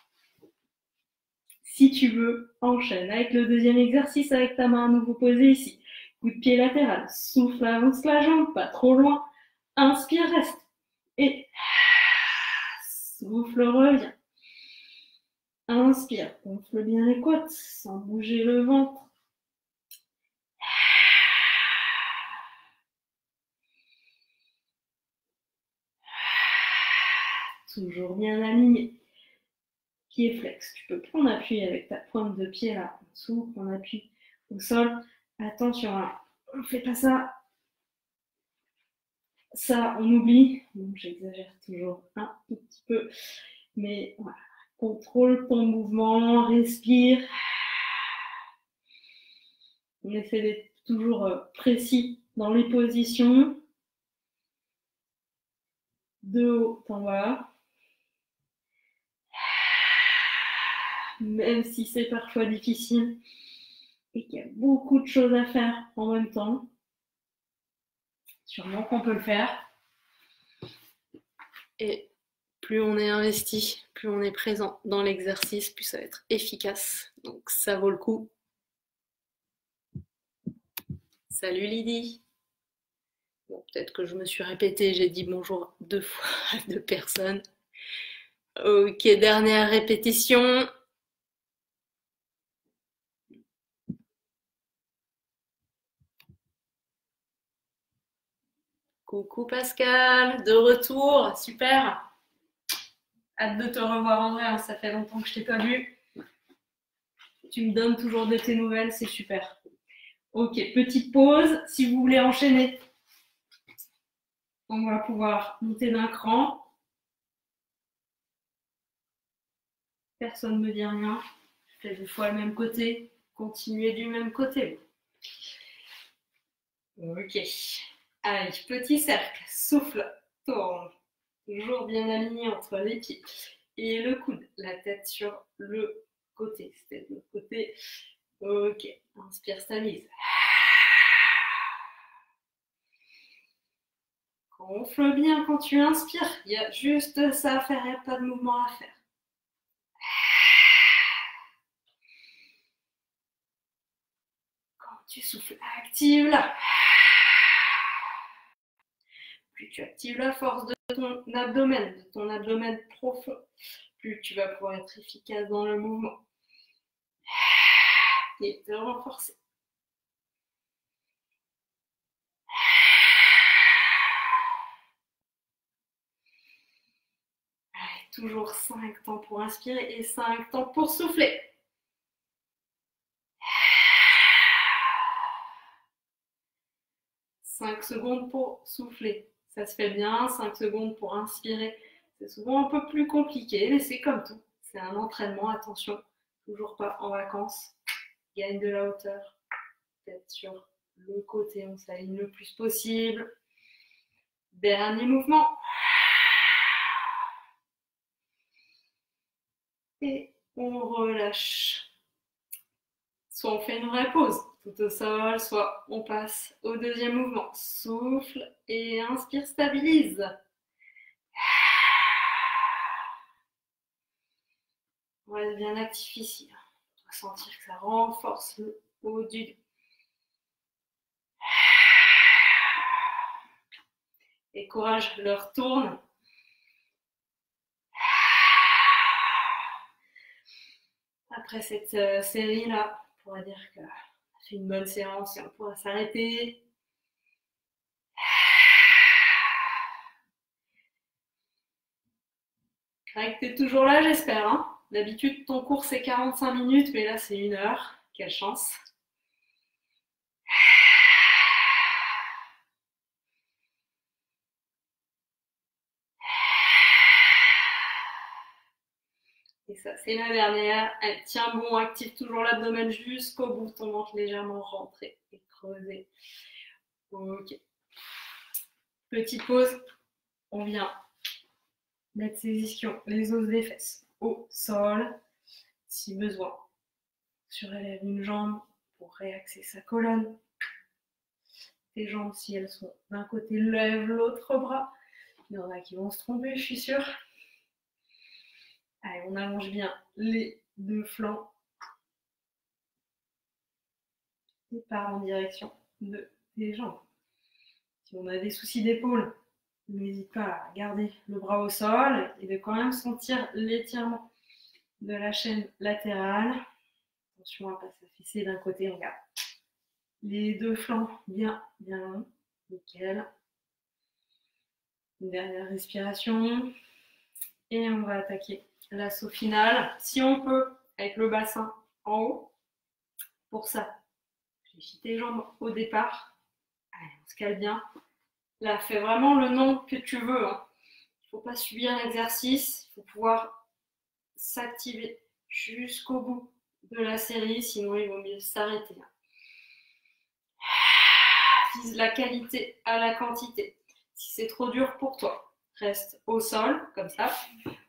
Si tu veux, enchaîne avec le deuxième exercice avec ta main à nouveau posée ici. Coup de pied latéral, souffle, avance la jambe, pas trop loin. Inspire, reste. Et souffle, reviens. Inspire, gonfle bien les côtes sans bouger le ventre. Toujours bien aligné. Pied flex. Tu peux prendre appui avec ta pointe de pied là en dessous, prendre appui au sol. Attention, hein. on ne fait pas ça. Ça, on oublie. Donc j'exagère toujours un tout petit peu. Mais voilà, contrôle ton mouvement, respire. On essaie d'être toujours euh, précis dans les positions. De haut en bas. Même si c'est parfois difficile et qu'il y a beaucoup de choses à faire en même temps. Sûrement qu'on peut le faire. Et plus on est investi, plus on est présent dans l'exercice, plus ça va être efficace. Donc ça vaut le coup. Salut Lydie. Peut-être que je me suis répétée, j'ai dit bonjour deux fois à deux personnes. Ok, dernière répétition. Coucou Pascal, de retour, super. Hâte de te revoir en vrai, hein, ça fait longtemps que je t'ai pas vu. Tu me donnes toujours de tes nouvelles, c'est super. Ok, petite pause. Si vous voulez enchaîner, on va pouvoir monter d'un cran. Personne ne me dit rien. Je fais deux fois le même côté. Continuez du même côté. Ok. Allez, petit cercle, souffle, tourne. Toujours bien aligné entre les pieds et le coude, la tête sur le côté. C'était de côté. Ok, inspire, stabilise. Gonfle bien quand tu inspires. Il y a juste ça à faire, il n'y a pas de mouvement à faire. Quand tu souffles, active là tu actives la force de ton abdomen, de ton abdomen profond, plus tu vas pouvoir être efficace dans le mouvement et te renforcer. Allez, toujours 5 temps pour inspirer et 5 temps pour souffler. 5 secondes pour souffler. Ça se fait bien, 5 secondes pour inspirer. C'est souvent un peu plus compliqué, mais c'est comme tout. C'est un entraînement, attention, toujours pas en vacances. Gagne de la hauteur, peut-être sur le côté, on s'aligne le plus possible. Dernier mouvement. Et on relâche. Soit on fait une vraie pause, tout au sol, soit on passe au deuxième mouvement. Souffle et inspire, stabilise. On reste bien actif ici. On va sentir que ça renforce le haut du dos. Et courage, le retourne. Après cette euh, série-là, on pourrait dire que c'est une bonne séance et on pourra s'arrêter. Greg, t'es toujours là, j'espère. Hein D'habitude, ton cours c'est 45 minutes, mais là c'est une heure. Quelle chance. Et ça, c'est la dernière. Elle tient bon, active toujours l'abdomen jusqu'au bout. Ton ventre légèrement rentré et creusé. Ok. Petite pause. On vient mettre ses ischions, les os des fesses au sol, si besoin. Surélève une jambe pour réaxer sa colonne. Tes jambes, si elles sont d'un côté, lève l'autre bras. Il y en a qui vont se tromper, je suis sûre. Allez, on allonge bien les deux flancs. Et part en direction de tes jambes. Si on a des soucis d'épaule, n'hésite pas à garder le bras au sol et de quand même sentir l'étirement de la chaîne latérale. Attention à ne pas s'affaisser d'un côté, regarde. Les deux flancs bien, bien longs. Nickel. Une dernière respiration. Et on va attaquer l'assaut final. Si on peut, avec le bassin en haut. Pour ça, fléchis tes jambes au départ. Allez, on se cale bien. Là, fais vraiment le nombre que tu veux. Hein. Il ne faut pas subir l'exercice. Il faut pouvoir s'activer jusqu'au bout de la série, sinon il vaut mieux s'arrêter. Vise la qualité à la quantité. Si c'est trop dur pour toi, reste au sol, comme ça,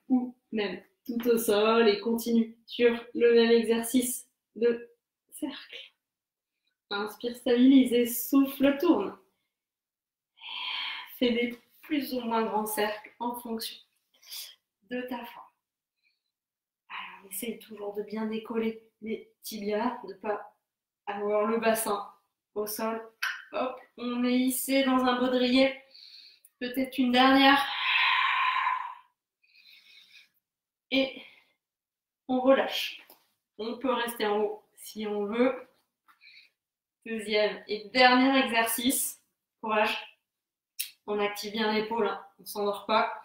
ou même tout au sol et continue sur le même exercice de cercle. Inspire, stabilise et souffle, tourne. Fais des plus ou moins grands cercles en fonction de ta forme. Alors, essaye toujours de bien décoller les tibias, de ne pas avoir le bassin au sol. Hop, on est hissé dans un baudrier. Peut-être une dernière. Et on relâche. On peut rester en haut si on veut. Deuxième et dernier exercice. Courage. On active bien l'épaule, hein. on ne s'endort pas.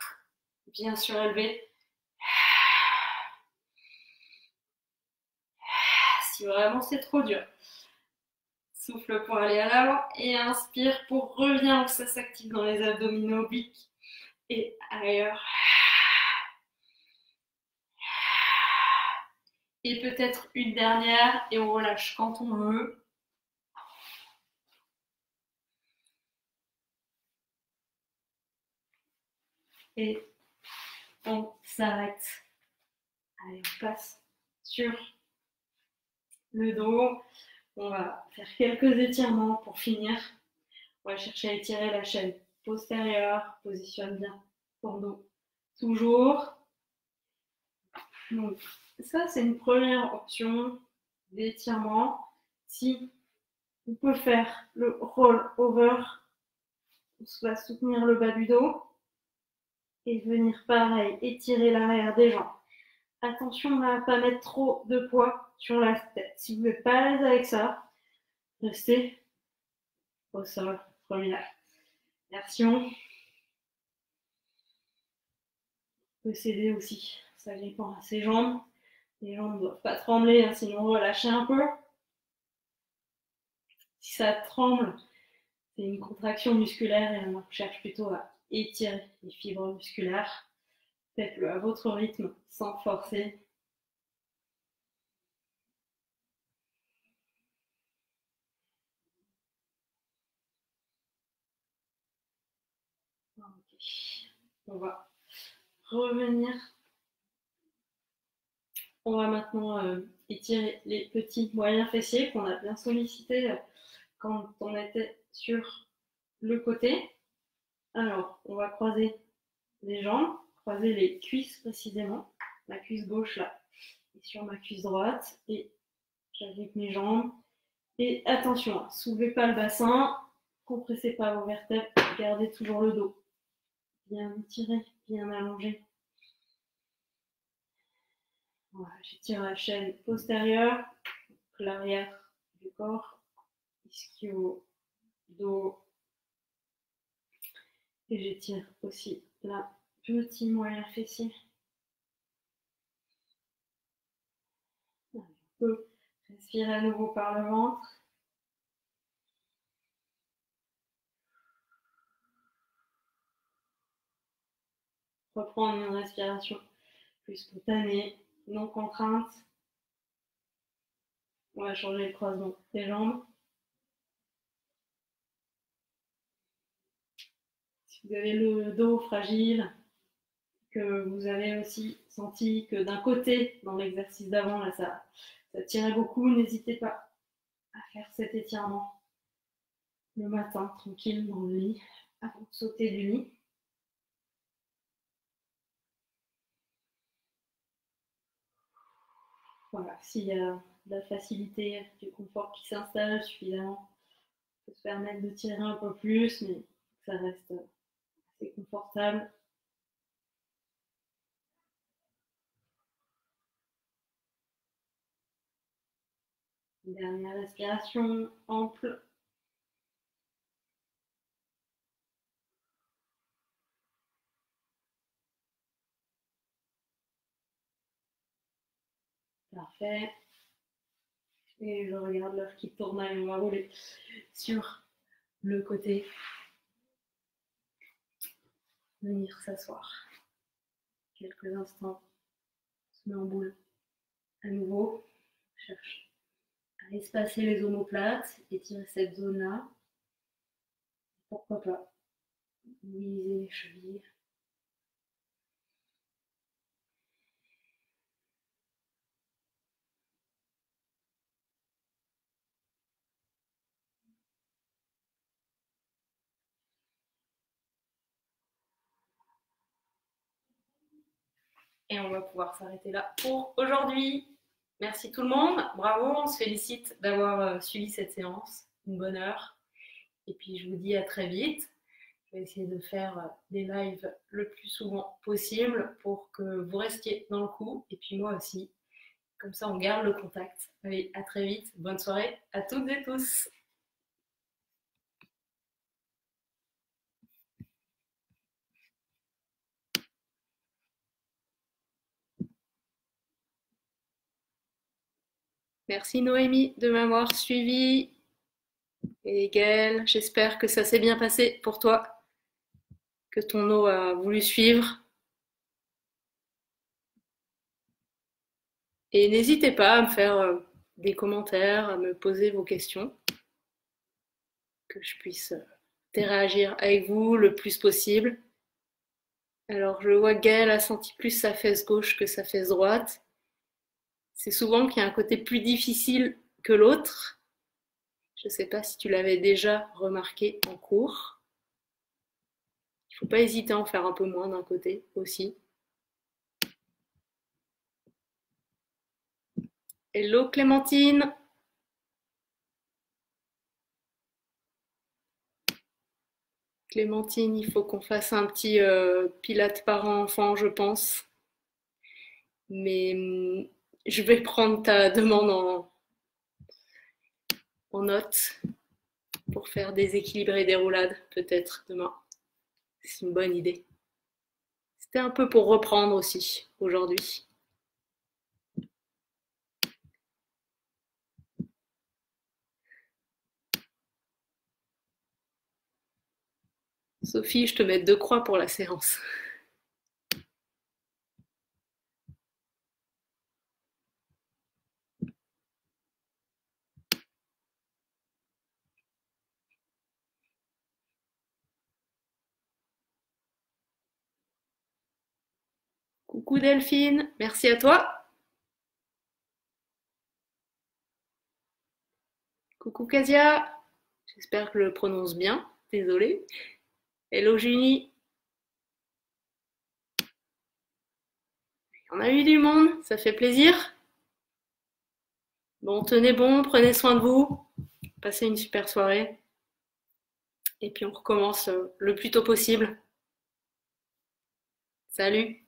Bien surélevé. Si vraiment c'est trop dur. Souffle pour aller à l'avant et inspire pour revenir ça s'active dans les abdominaux obliques et ailleurs. Et peut-être une dernière et on relâche quand on veut. Et on s'arrête. Allez, on passe sur le dos. On va faire quelques étirements pour finir. On va chercher à étirer la chaîne postérieure. Positionne bien ton dos. Toujours. Ça, c'est une première option d'étirement. Si on peut faire le roll over, on va soutenir le bas du dos et venir pareil, étirer l'arrière des jambes. Attention à ne pas mettre trop de poids sur la tête. Si vous n'êtes pas à l'aise avec ça, restez au sol. Première version. On peut s'aider aussi. Ça dépend à ses jambes. Les jambes ne doivent pas trembler, hein, sinon relâchez un peu. Si ça tremble, c'est une contraction musculaire et on cherche plutôt à étirer les fibres musculaires. Faites-le à votre rythme sans forcer. On va revenir on va maintenant euh, étirer les petits moyens fessiers qu'on a bien sollicités euh, quand on était sur le côté. Alors, on va croiser les jambes, croiser les cuisses précisément. La cuisse gauche là, et sur ma cuisse droite. Et j'agrippe mes jambes. Et attention, soulevez pas le bassin, compressez pas vos vertèbres, gardez toujours le dos. Bien étiré, bien allongé. J'étire la chaîne postérieure, l'arrière du corps, ischio, dos. Et j'étire aussi la petit moyen fessier. On peut respirer à nouveau par le ventre. Reprendre une respiration plus spontanée non contrainte. On va changer le croisement des jambes. Si vous avez le dos fragile, que vous avez aussi senti que d'un côté, dans l'exercice d'avant, ça, ça tirait beaucoup, n'hésitez pas à faire cet étirement le matin, tranquille, dans le lit, avant de sauter du lit. Voilà, s'il y a la facilité, du confort qui s'installe suffisamment. On peut se permettre de tirer un peu plus, mais ça reste assez confortable. Dernière respiration ample. Parfait. Et je regarde l'heure qui tourne et on va rouler sur le côté. Venir s'asseoir. Quelques instants. On se met en boule. À nouveau, cherche à espacer les omoplates, étirer cette zone-là. Pourquoi pas? Mobiliser les chevilles. Et on va pouvoir s'arrêter là pour aujourd'hui. Merci tout le monde. Bravo, on se félicite d'avoir euh, suivi cette séance. Une bonne heure. Et puis je vous dis à très vite. Je vais essayer de faire euh, des lives le plus souvent possible pour que vous restiez dans le coup. Et puis moi aussi. Comme ça, on garde le contact. Allez, à très vite. Bonne soirée à toutes et tous. Merci Noémie de m'avoir suivi. Et Gaëlle, j'espère que ça s'est bien passé pour toi, que ton eau a voulu suivre. Et n'hésitez pas à me faire euh, des commentaires, à me poser vos questions, que je puisse euh, réagir avec vous le plus possible. Alors je vois Gaëlle a senti plus sa fesse gauche que sa fesse droite c'est souvent qu'il y a un côté plus difficile que l'autre. Je ne sais pas si tu l'avais déjà remarqué en cours. Il ne faut pas hésiter à en faire un peu moins d'un côté aussi. Hello Clémentine. Clémentine, il faut qu'on fasse un petit euh, pilate parent-enfant, je pense. Mais hum, je vais prendre ta demande en, note pour faire des équilibres des roulades peut-être demain. C'est une bonne idée. C'était un peu pour reprendre aussi aujourd'hui. Sophie, je te mets deux croix pour la séance. Coucou Delphine, merci à toi. Coucou Casia, j'espère que je le prononce bien, désolé. Hello Junie. On a eu du monde, ça fait plaisir. Bon, tenez bon, prenez soin de vous, passez une super soirée. Et puis on recommence euh, le plus tôt possible. Salut